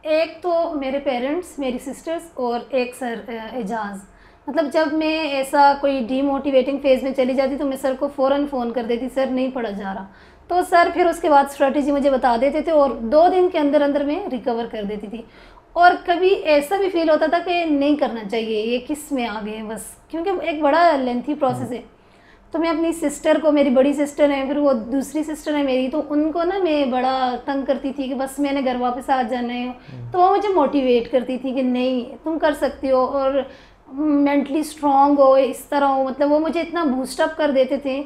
एक तो मेरे पेरेंट्स मेरी सिस्टर्स और एक सर एजाज। मतलब जब मैं ऐसा कोई डीमोटिवेटिंग फ़ेज़ में चली जाती तो मैं सर को फ़ौर फ़ोन कर देती सर नहीं पढ़ा जा रहा। तो सर फिर उसके बाद स्ट्रेटजी मुझे बता देते थे और दो दिन के अंदर अंदर मैं रिकवर कर देती थी। और कभी ऐसा भी फील होता था कि नहीं करना चाहिए ये किसमें आ गए बस। क्योंकि एक बड़ा लेंथी प्रोसेस है। तो मैं अपनी सिस्टर को मेरी बड़ी सिस्टर है फिर वो दूसरी सिस्टर है मेरी तो उनको ना मैं बड़ा तंग करती थी कि बस मैंने घर वापस आ जाना है। तो वो मुझे मोटिवेट करती थी कि नहीं तुम कर सकती हो और मेंटली स्ट्रांग हो इस तरह हो। मतलब वो मुझे इतना बूस्टअप कर देते थे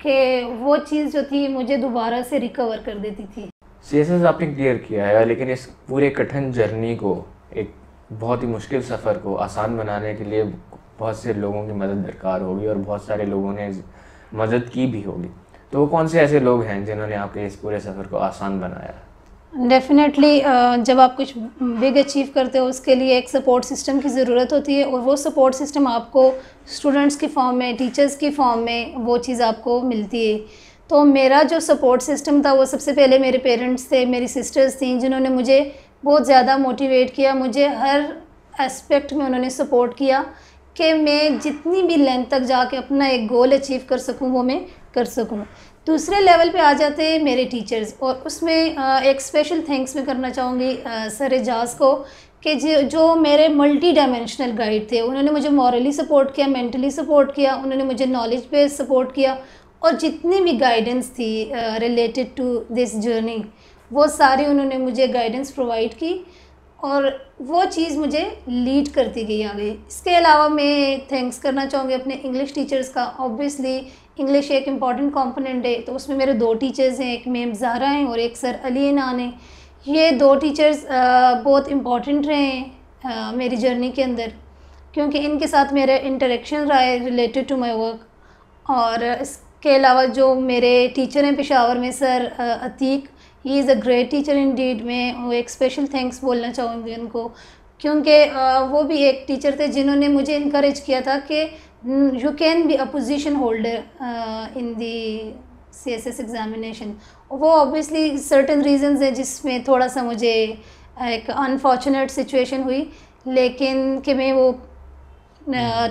कि वो चीज़ जो थी मुझे दोबारा से रिकवर कर देती थी। सी एस एस आपने क्लियर किया है लेकिन इस पूरे कठिन जर्नी को एक बहुत ही मुश्किल सफ़र को आसान बनाने के लिए बहुत से लोगों की मदद दरकार होगी और बहुत सारे लोगों ने मदद की भी होगी। तो वो कौन से ऐसे लोग हैं जिन्होंने आपके इस पूरे सफ़र को आसान बनाया? डेफिनेटली uh, जब आप कुछ बिग अचीव करते हो उसके लिए एक सपोर्ट सिस्टम की ज़रूरत होती है और वो सपोर्ट सिस्टम आपको स्टूडेंट्स की फॉर्म में टीचर्स की फॉर्म में वो चीज़ आपको मिलती है। तो मेरा जो सपोर्ट सिस्टम था वो सबसे पहले मेरे पेरेंट्स थे मेरी सिस्टर्स थी जिन्होंने मुझे बहुत ज़्यादा मोटिवेट किया मुझे हर एस्पेक्ट में उन्होंने सपोर्ट किया। कि मैं जितनी भी लेंथ तक जाके अपना एक गोल अचीव कर सकूँ, वो मैं कर सकूँ। दूसरे लेवल पे आ जाते हैं मेरे टीचर्स और उसमें एक स्पेशल थैंक्स मैं करना चाहूँगी सर एजाज को कि जो मेरे मल्टी डायमेंशनल गाइड थे, उन्होंने मुझे मॉरली सपोर्ट किया मेंटली सपोर्ट किया, उन्होंने मुझे नॉलेज बेस्ड सपोर्ट किया और जितनी भी गाइडेंस थी रिलेटेड टू दिस जर्नी वो सारी उन्होंने मुझे गाइडेंस प्रोवाइड की। और वो चीज़ मुझे लीड करती गई आगे। इसके अलावा मैं थैंक्स करना चाहूँगी अपने इंग्लिश टीचर्स का। ऑब्वियसली इंग्लिश एक इंपॉर्टेंट कंपोनेंट है तो उसमें मेरे दो टीचर्स हैं, एक मैम जहरा हैं और एक सर अली नान हैं। ये दो टीचर्स बहुत इंपॉर्टेंट रहे हैं मेरी जर्नी के अंदर, क्योंकि इनके साथ मेरे इंटरेक्शन रहा है रिलेटेड टू माई वर्क और इसके अलावा जो मेरे टीचर हैं, पेशावर में sir Atiq he is a great teacher indeed में वो एक स्पेशल थैंक्स बोलना चाहूँगी उनको क्योंकि वो भी एक टीचर थे जिन्होंने मुझे इनक्रेज किया था कि you can be a holder in the C S S examination वो ऑब्वियसली सर्टन रीजंस है जिसमें थोड़ा सा मुझे एक अनफॉर्चुनेट सिचुएशन हुई लेकिन कि मैं वो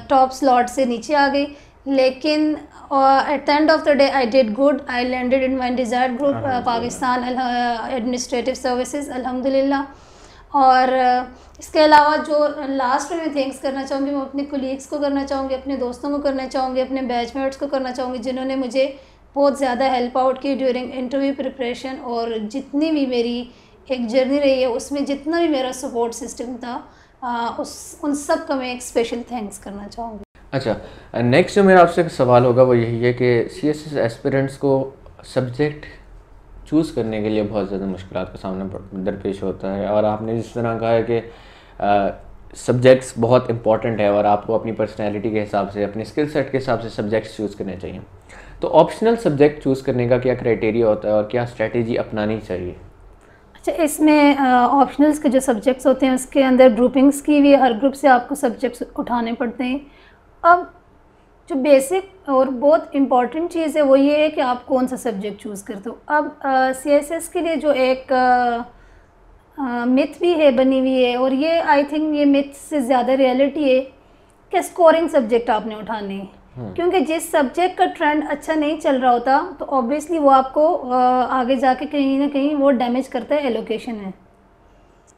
टॉप स्लॉट से नीचे आ गई लेकिन at the end of the day I did good I landed in my desire group Pakistan administrative services अल्हम्दुलिल्लाह और इसके अलावा जो लास्ट में मैं थैंक्स करना चाहूँगी मैं अपने कोलीग्स को करना चाहूँगी अपने दोस्तों को करना चाहूँगी अपने बैचमेट्स को करना चाहूँगी जिन्होंने मुझे बहुत ज़्यादा हेल्प आउट की ड्यूरिंग इंटरव्यू प्रिपरेशन और जितनी भी मेरी एक जर्नी रही है उसमें जितना भी मेरा सपोर्ट सिस्टम था आ, उस उन सब का मैं एक स्पेशल थैंक्स करना चाहूँगी। अच्छा नेक्स्ट जो मेरा आपसे सवाल होगा वो यही है कि सी एस एस एस्पिरेंट्स को सब्जेक्ट चूज़ करने के लिए बहुत ज़्यादा मुश्किल का सामना दरपेश होता है। और आपने जिस तरह कहा है कि सब्जेक्ट्स बहुत इंपॉर्टेंट है और आपको अपनी पर्सनैलिटी के हिसाब से, अपने स्किल सेट के हिसाब से सब्जेक्ट्स चूज़ करने चाहिए। तो ऑप्शनल सब्जेक्ट चूज़ करने का क्या क्राइटेरिया होता है और क्या स्ट्रेटेजी अपनानी चाहिए? अच्छा इसमें ऑप्शनल्स के जो सब्जेक्ट्स होते हैं, उसके अंदर ग्रुपिंग्स की भी, हर ग्रुप से आपको सब्जेक्ट्स उठाने पड़ते हैं। अब जो बेसिक और बहुत इंपॉर्टेंट चीज़ है वो ये है कि आप कौन सा सब्जेक्ट चूज़ करते हो। अब सी एस एस के लिए जो एक मिथ भी है बनी हुई है और ये आई थिंक ये मिथ से ज़्यादा रियलिटी है कि स्कोरिंग सब्जेक्ट आपने उठाने हैं। हम्म। क्योंकि जिस सब्जेक्ट का ट्रेंड अच्छा नहीं चल रहा होता तो ऑब्वियसली वो आपको आगे जाके कहीं ना कहीं वो डैमेज करता है एलोकेशन में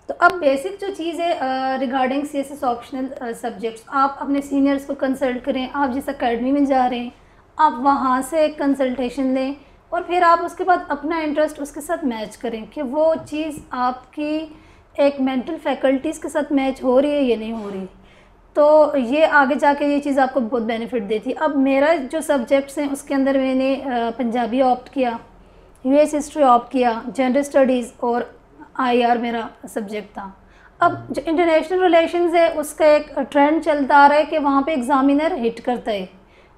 तो अब बेसिक जो चीज़ है regarding C S S optional subjects आप अपने सीनियर्स को कंसल्ट करें, आप जिस अकेडमी में जा रहे हैं, आप वहाँ से एक कंसल्टेशन लें और फिर आप उसके बाद अपना इंटरेस्ट उसके साथ मैच करें कि वो चीज़ आपकी एक मेंटल फैकल्टीज़ के साथ मैच हो रही है या नहीं हो रही। तो ये आगे जाके ये चीज़ आपको बहुत बेनिफिट देती। अब मेरा जो सब्जेक्ट्स हैं, उसके अंदर मैंने पंजाबी ऑप्ट किया यूएस हिस्ट्री ऑप्ट किया जनरल स्टडीज़ और आईआर मेरा सब्जेक्ट था। अब जो इंटरनेशनल रिलेशंस है, उसका एक ट्रेंड चलता आ रहा है कि वहाँ पे एग्ज़ामिनर हिट करता है।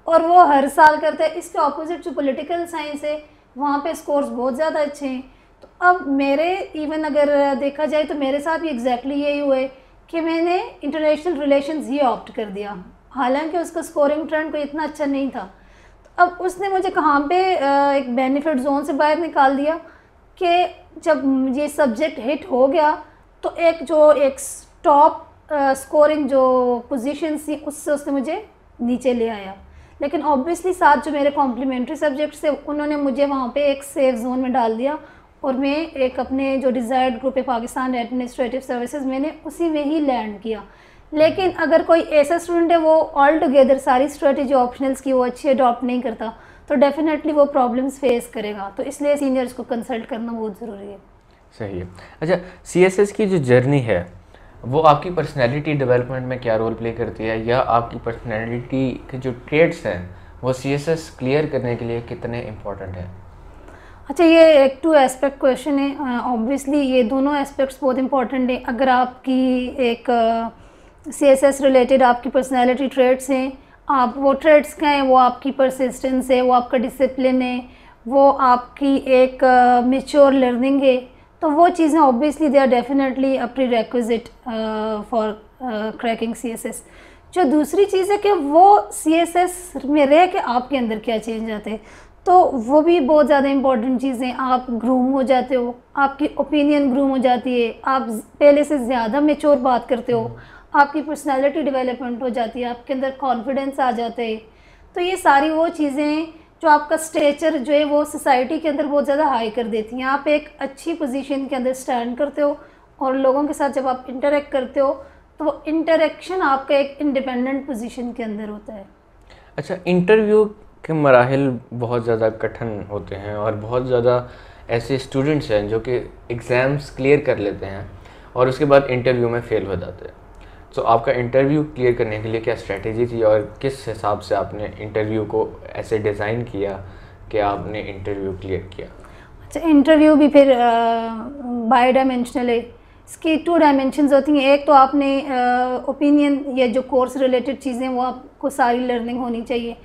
और वो हर साल करता है। इसके ऑपोजिट जो पॉलिटिकल साइंस है, वहाँ पे स्कोर्स बहुत ज़्यादा अच्छे हैं। तो अब मेरे इवन अगर देखा जाए तो मेरे साथ भी एग्जैक्टली यही हुए कि मैंने इंटरनेशनल रिलेशंस ही ऑप्ट कर दिया। हालाँकि उसका स्कोरिंग ट्रेंड कोई इतना अच्छा नहीं था। तो अब उसने मुझे कहाँ पे एक बेनिफिट जोन से बाहर निकाल दिया। कि जब ये सब्जेक्ट हिट हो गया तो एक जो एक टॉप स्कोरिंग जो पोजीशन थी, उससे उसने मुझे नीचे ले आया। लेकिन ऑब्वियसली साथ जो मेरे कॉम्प्लीमेंट्री सब्जेक्ट्स थे, उन्होंने मुझे वहाँ पे एक सेफ़ जोन में डाल दिया और मैं एक अपने जो डिज़ायर्ड ग्रुप है पाकिस्तान एडमिनिस्ट्रेटिव सर्विसेज़ मैंने उसी में ही लैंड किया। लेकिन अगर कोई ऐसा स्टूडेंट है, वो ऑल टुगेदर सारी स्ट्रेटजी ऑप्शनल्स की वो अच्छी अडॉप्ट नहीं करता। तो डेफिनेटली वो प्रॉब्लम्स फेस करेगा। तो इसलिए सीनियर्स को कंसल्ट करना बहुत ज़रूरी है। सही है। अच्छा सीएसएस की जो जर्नी है वो आपकी पर्सनैलिटी डेवलपमेंट में क्या रोल प्ले करती है? या आपकी पर्सनैलिटी के जो ट्रेड्स हैं वो सीएसएस क्लियर करने के लिए कितने इम्पोर्टेंट हैं? अच्छा ये एक टू एस्पेक्ट क्वेश्चन है। ऑब्वियसली ये दोनों एस्पेक्ट्स बहुत इंपॉर्टेंट हैं। अगर आपकी एक सी एस एस रिलेटेड आपकी पर्सनैलिटी ट्रेड्स हैं आप वो ट्रेड्स क्या हैं वो आपकी परसिस्टेंस है वो आपका डिसिप्लिन है वो आपकी एक मेच्योर uh, लर्निंग है तो वो चीज़ें obviously they are definitely a prerequisite for cracking C S S जो दूसरी चीज़ है कि वो सी एस एस में रह के आपके अंदर क्या चेंज आते हैं तो वो भी बहुत ज़्यादा इंपॉर्टेंट चीज़ें आप ग्रूम हो जाते हो आपकी ओपिनियन ग्रूम हो जाती है आप पहले से ज़्यादा मेच्योर बात करते हो आपकी पर्सनैलिटी डेवलपमेंट हो जाती है, आपके अंदर कॉन्फिडेंस आ जाता है। तो ये सारी वो चीज़ें जो आपका स्टेचर जो है, वो सोसाइटी के अंदर बहुत ज़्यादा हाई कर देती हैं। आप एक अच्छी पोजीशन के अंदर स्टैंड करते हो और लोगों के साथ जब आप इंटरेक्ट करते हो तो वो इंटरेक्शन आपका एक इंडिपेंडेंट पोजीशन के अंदर होता है। अच्छा इंटरव्यू के मराहल बहुत ज़्यादा कठिन होते हैं और बहुत ज़्यादा ऐसे स्टूडेंट्स हैं जो कि एग्ज़ाम्स क्लियर कर लेते हैं और उसके बाद इंटरव्यू में फ़ेल हो जाते हैं। तो आपका इंटरव्यू क्लियर करने के लिए क्या स्ट्रेटेजी थी और किस हिसाब से आपने इंटरव्यू को ऐसे डिज़ाइन किया कि आपने इंटरव्यू क्लियर किया? अच्छा इंटरव्यू भी फिर बाई डायमेंशनल है। इसकी टू डायमेंशंस होती हैं। एक तो आपने ओपिनियन या जो कोर्स रिलेटेड चीज़ें वो आपको सारी लर्निंग होनी चाहिए।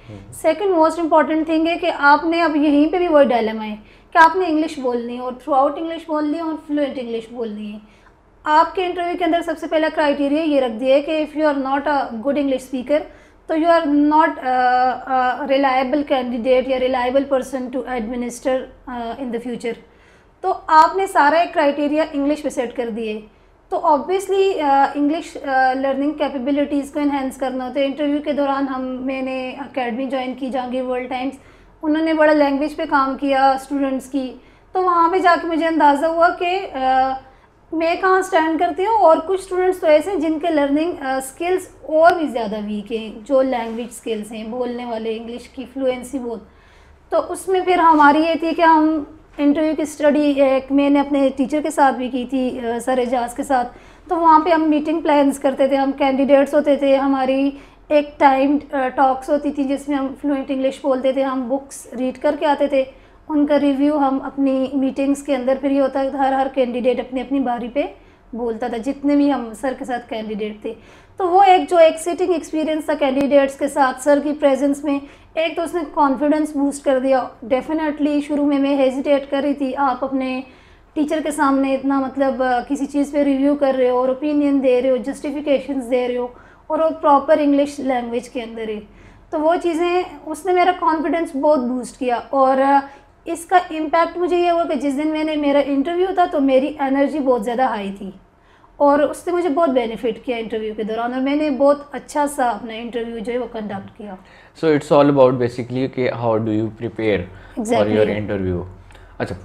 सेकंड मोस्ट इंपॉर्टेंट थिंग है कि आपने अब यहीं पे भी वही डायलमा है कि आपने इंग्लिश बोलनी है और थ्रू आउट इंग्लिश बोलनी है और फ्लुएंट इंग्लिश बोलनी है। आपके इंटरव्यू के अंदर सबसे पहला क्राइटेरिया ये रख दिया है कि if you are not a good English speaker तो you are not reliable candidate या reliable person to administer in the future तो आपने सारा एक क्राइटेरिया इंग्लिश पे सेट कर दिए। तो ऑब्वियसली इंग्लिश लर्निंग कैपेबिलिटीज़ को इन्हेंस करना होता है इंटरव्यू के दौरान हम, मैंने अकेडमी ज्वाइन की, जहांगीर वर्ल्ड टाइम्स उन्होंने बड़ा लैंग्वेज पे काम किया स्टूडेंट्स की। तो वहाँ पे जाके मुझे अंदाज़ा हुआ कि मैं कहाँ स्टैंड करती हूँ? और कुछ स्टूडेंट्स तो ऐसे हैं जिनके लर्निंग स्किल्स और भी ज़्यादा वीक हैं, जो लैंग्वेज स्किल्स हैं, बोलने वाले इंग्लिश की फ्लुएंसी बोल तो उसमें फिर हमारी ये थी कि हम इंटरव्यू की स्टडी एक मैंने अपने टीचर के साथ भी की थी सर एजाज के साथ। तो वहाँ पे हम मीटिंग प्लान्स करते थे, हम कैंडिडेट्स होते थे, हमारी एक टाइम टॉक्स होती थी जिसमें हम फ्लुएंट इंग्लिश बोलते थे, हम बुक्स रीड करके आते थे। उनका रिव्यू हम अपनी मीटिंग्स के अंदर फिर ये होता था हर हर कैंडिडेट अपनी अपनी बारी पे बोलता था, जितने भी हम सर के साथ कैंडिडेट थे। तो वो एक जो एक सिटिंग एक्सपीरियंस था कैंडिडेट्स के साथ सर की प्रेजेंस में, एक तो उसने कॉन्फिडेंस बूस्ट कर दिया। डेफिनेटली शुरू में मैं हेजिटेट कर रही थी, आप अपने टीचर के सामने इतना मतलब किसी चीज़ पे रिव्यू कर रहे हो और ओपिनियन दे रहे हो जस्टिफिकेशंस दे रहे हो और वो प्रॉपर इंग्लिश लैंग्वेज के अंदर है। तो वो चीज़ें, उसने मेरा कॉन्फिडेंस बहुत बूस्ट किया और इसका इम्पैक्ट मुझे ये हुआ कि जिस दिन मैंने मेरा इंटरव्यू था तो मेरी एनर्जी बहुत ज़्यादा हाई थी। और उसने मुझे बहुत बेनिफिट किया इंटरव्यू के दौरान और मैंने बहुत अच्छा सा अपना इंटरव्यू जो है वो कंडक्ट किया। So it's all about basically कि how do you prepare for your interview अच्छा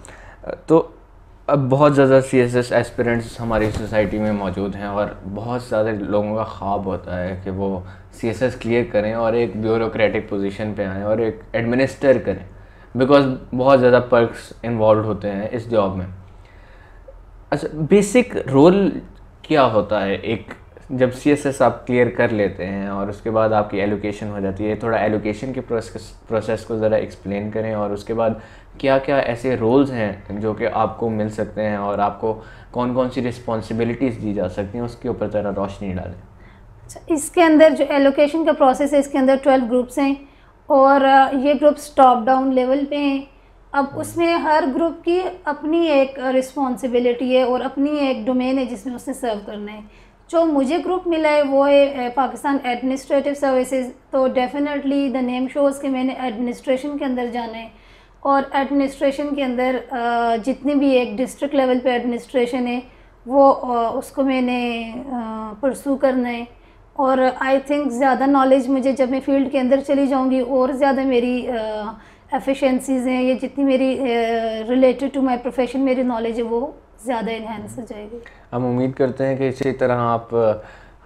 तो अब बहुत ज़्यादा सी एस एस एस्पिरेंट्स हमारी सोसाइटी में मौजूद हैं और बहुत ज़्यादा लोगों का ख्वाब होता है कि वो सी एस एस क्लियर करें और एक ब्यूरोक्रेटिक पोजीशन पे आएँ और एक एडमिनिस्टर करें। बिकॉज़ बहुत ज़्यादा पर्क्स इन्वॉल्व होते हैं इस जॉब में। अच्छा बेसिक रोल क्या होता है? एक, जब सी एस एस आप क्लियर कर लेते हैं और उसके बाद आपकी एलोकेशन हो जाती है थोड़ा एलोकेशन के प्रोसेस प्रोसेस को ज़रा एक्सप्लेन करें और उसके बाद क्या क्या ऐसे रोल्स हैं जो कि आपको मिल सकते हैं और आपको कौन कौन सी रिस्पॉन्सिबिलिटीज़ दी जा सकती हैं, उसके ऊपर ज़रा रोशनी डालें। अच्छा इसके अंदर जो एलोकेशन का प्रोसेस है, इसके अंदर ट्वेल्व ग्रुप्स हैं। और ये ग्रुप्स टॉप डाउन लेवल पे हैं। अब उसमें हर ग्रुप की अपनी एक रिस्पॉन्सिबिलिटी है और अपनी एक डोमेन है जिसमें उसने सर्व करना है। जो मुझे ग्रुप मिला है वो है पाकिस्तान एडमिनिस्ट्रेटिव सर्विसेज़ तो डेफिनेटली द नेम शोज़ कि मैंने एडमिनिस्ट्रेशन के अंदर जाना है। और एडमिनिस्ट्रेशन के अंदर जितनी भी एक डिस्ट्रिक्ट लेवल पे एडमिनिस्ट्रेशन है वो उसको मैंने परसू करना है। और आई थिंक ज़्यादा नॉलेज मुझे जब मैं फ़ील्ड के अंदर चली जाऊँगी और ज़्यादा मेरी एफिशिएंसीज़ हैं, ये जितनी मेरी रिलेटेड टू माय प्रोफेशन मेरी नॉलेज है, वो ज़्यादा इन्हेंस हो जाएगी। हम उम्मीद करते हैं कि इसी तरह आप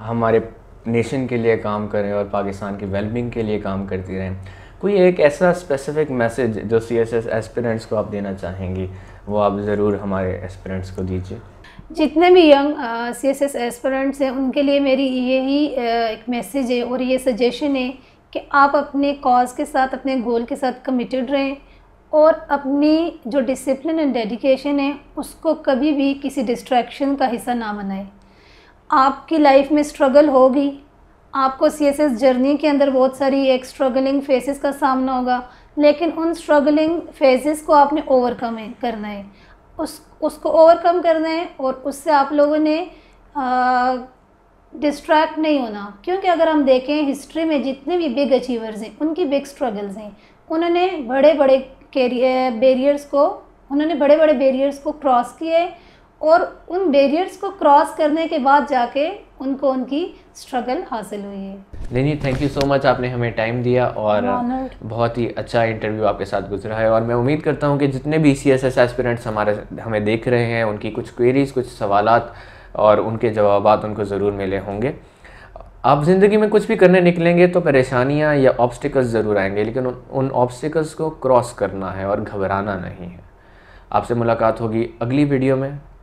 हमारे नेशन के लिए काम करें और पाकिस्तान की वेलबिंग के लिए काम करती रहें। कोई एक ऐसा स्पेसिफिक मैसेज जो सी एस एस एस्पिरेंट्स को आप देना चाहेंगी, वो आप ज़रूर हमारे एस्पिरेंट्स को दीजिए। जितने भी young C S S aspirants हैं, उनके लिए मेरी यही एक मैसेज है और ये सजेशन है कि आप अपने कॉज के साथ, अपने गोल के साथ कमिटेड रहें और अपनी जो डिसिप्लिन एंड डेडिकेशन है, उसको कभी भी किसी डिस्ट्रैक्शन का हिस्सा ना बनाए। आपकी लाइफ में स्ट्रगल होगी। आपको सी एस एस जर्नी के अंदर बहुत सारी एक स्ट्रगलिंग फेसेस का सामना होगा, लेकिन उन स्ट्रगलिंग फेजेस को आपने ओवरकम करना है। उस उसको ओवरकम करना है और उससे आप लोगों ने डिस्ट्रैक्ट नहीं होना। क्योंकि अगर हम देखें हिस्ट्री में जितने भी बिग अचीवर्स हैं, उनकी बिग स्ट्रगल्स हैं, उन्होंने बड़े बड़े बेरियर्स को, उन्होंने बड़े बड़े बेरियर्स को क्रॉस किए और उन बैरियर्स को क्रॉस करने के बाद जाके उनको उनकी स्ट्रगल हासिल हुई है। लेनी थैंक यू सो मच आपने हमें टाइम दिया और बहुत ही अच्छा इंटरव्यू आपके साथ गुजरा है और मैं उम्मीद करता हूँ कि जितने भी सी एस एस एस्पिरेंट्स हमारे हमें देख रहे हैं उनकी कुछ क्वेरीज कुछ सवाल और उनके जवाब उनको ज़रूर मिले होंगे। आप ज़िंदगी में कुछ भी करने निकलेंगे तो परेशानियाँ या ऑब्स्टिकल्स ज़रूर आएँगे लेकिन उन उन ऑब्स्टिकल्स को क्रॉस करना है और घबराना नहीं है। आपसे मुलाकात होगी अगली वीडियो में।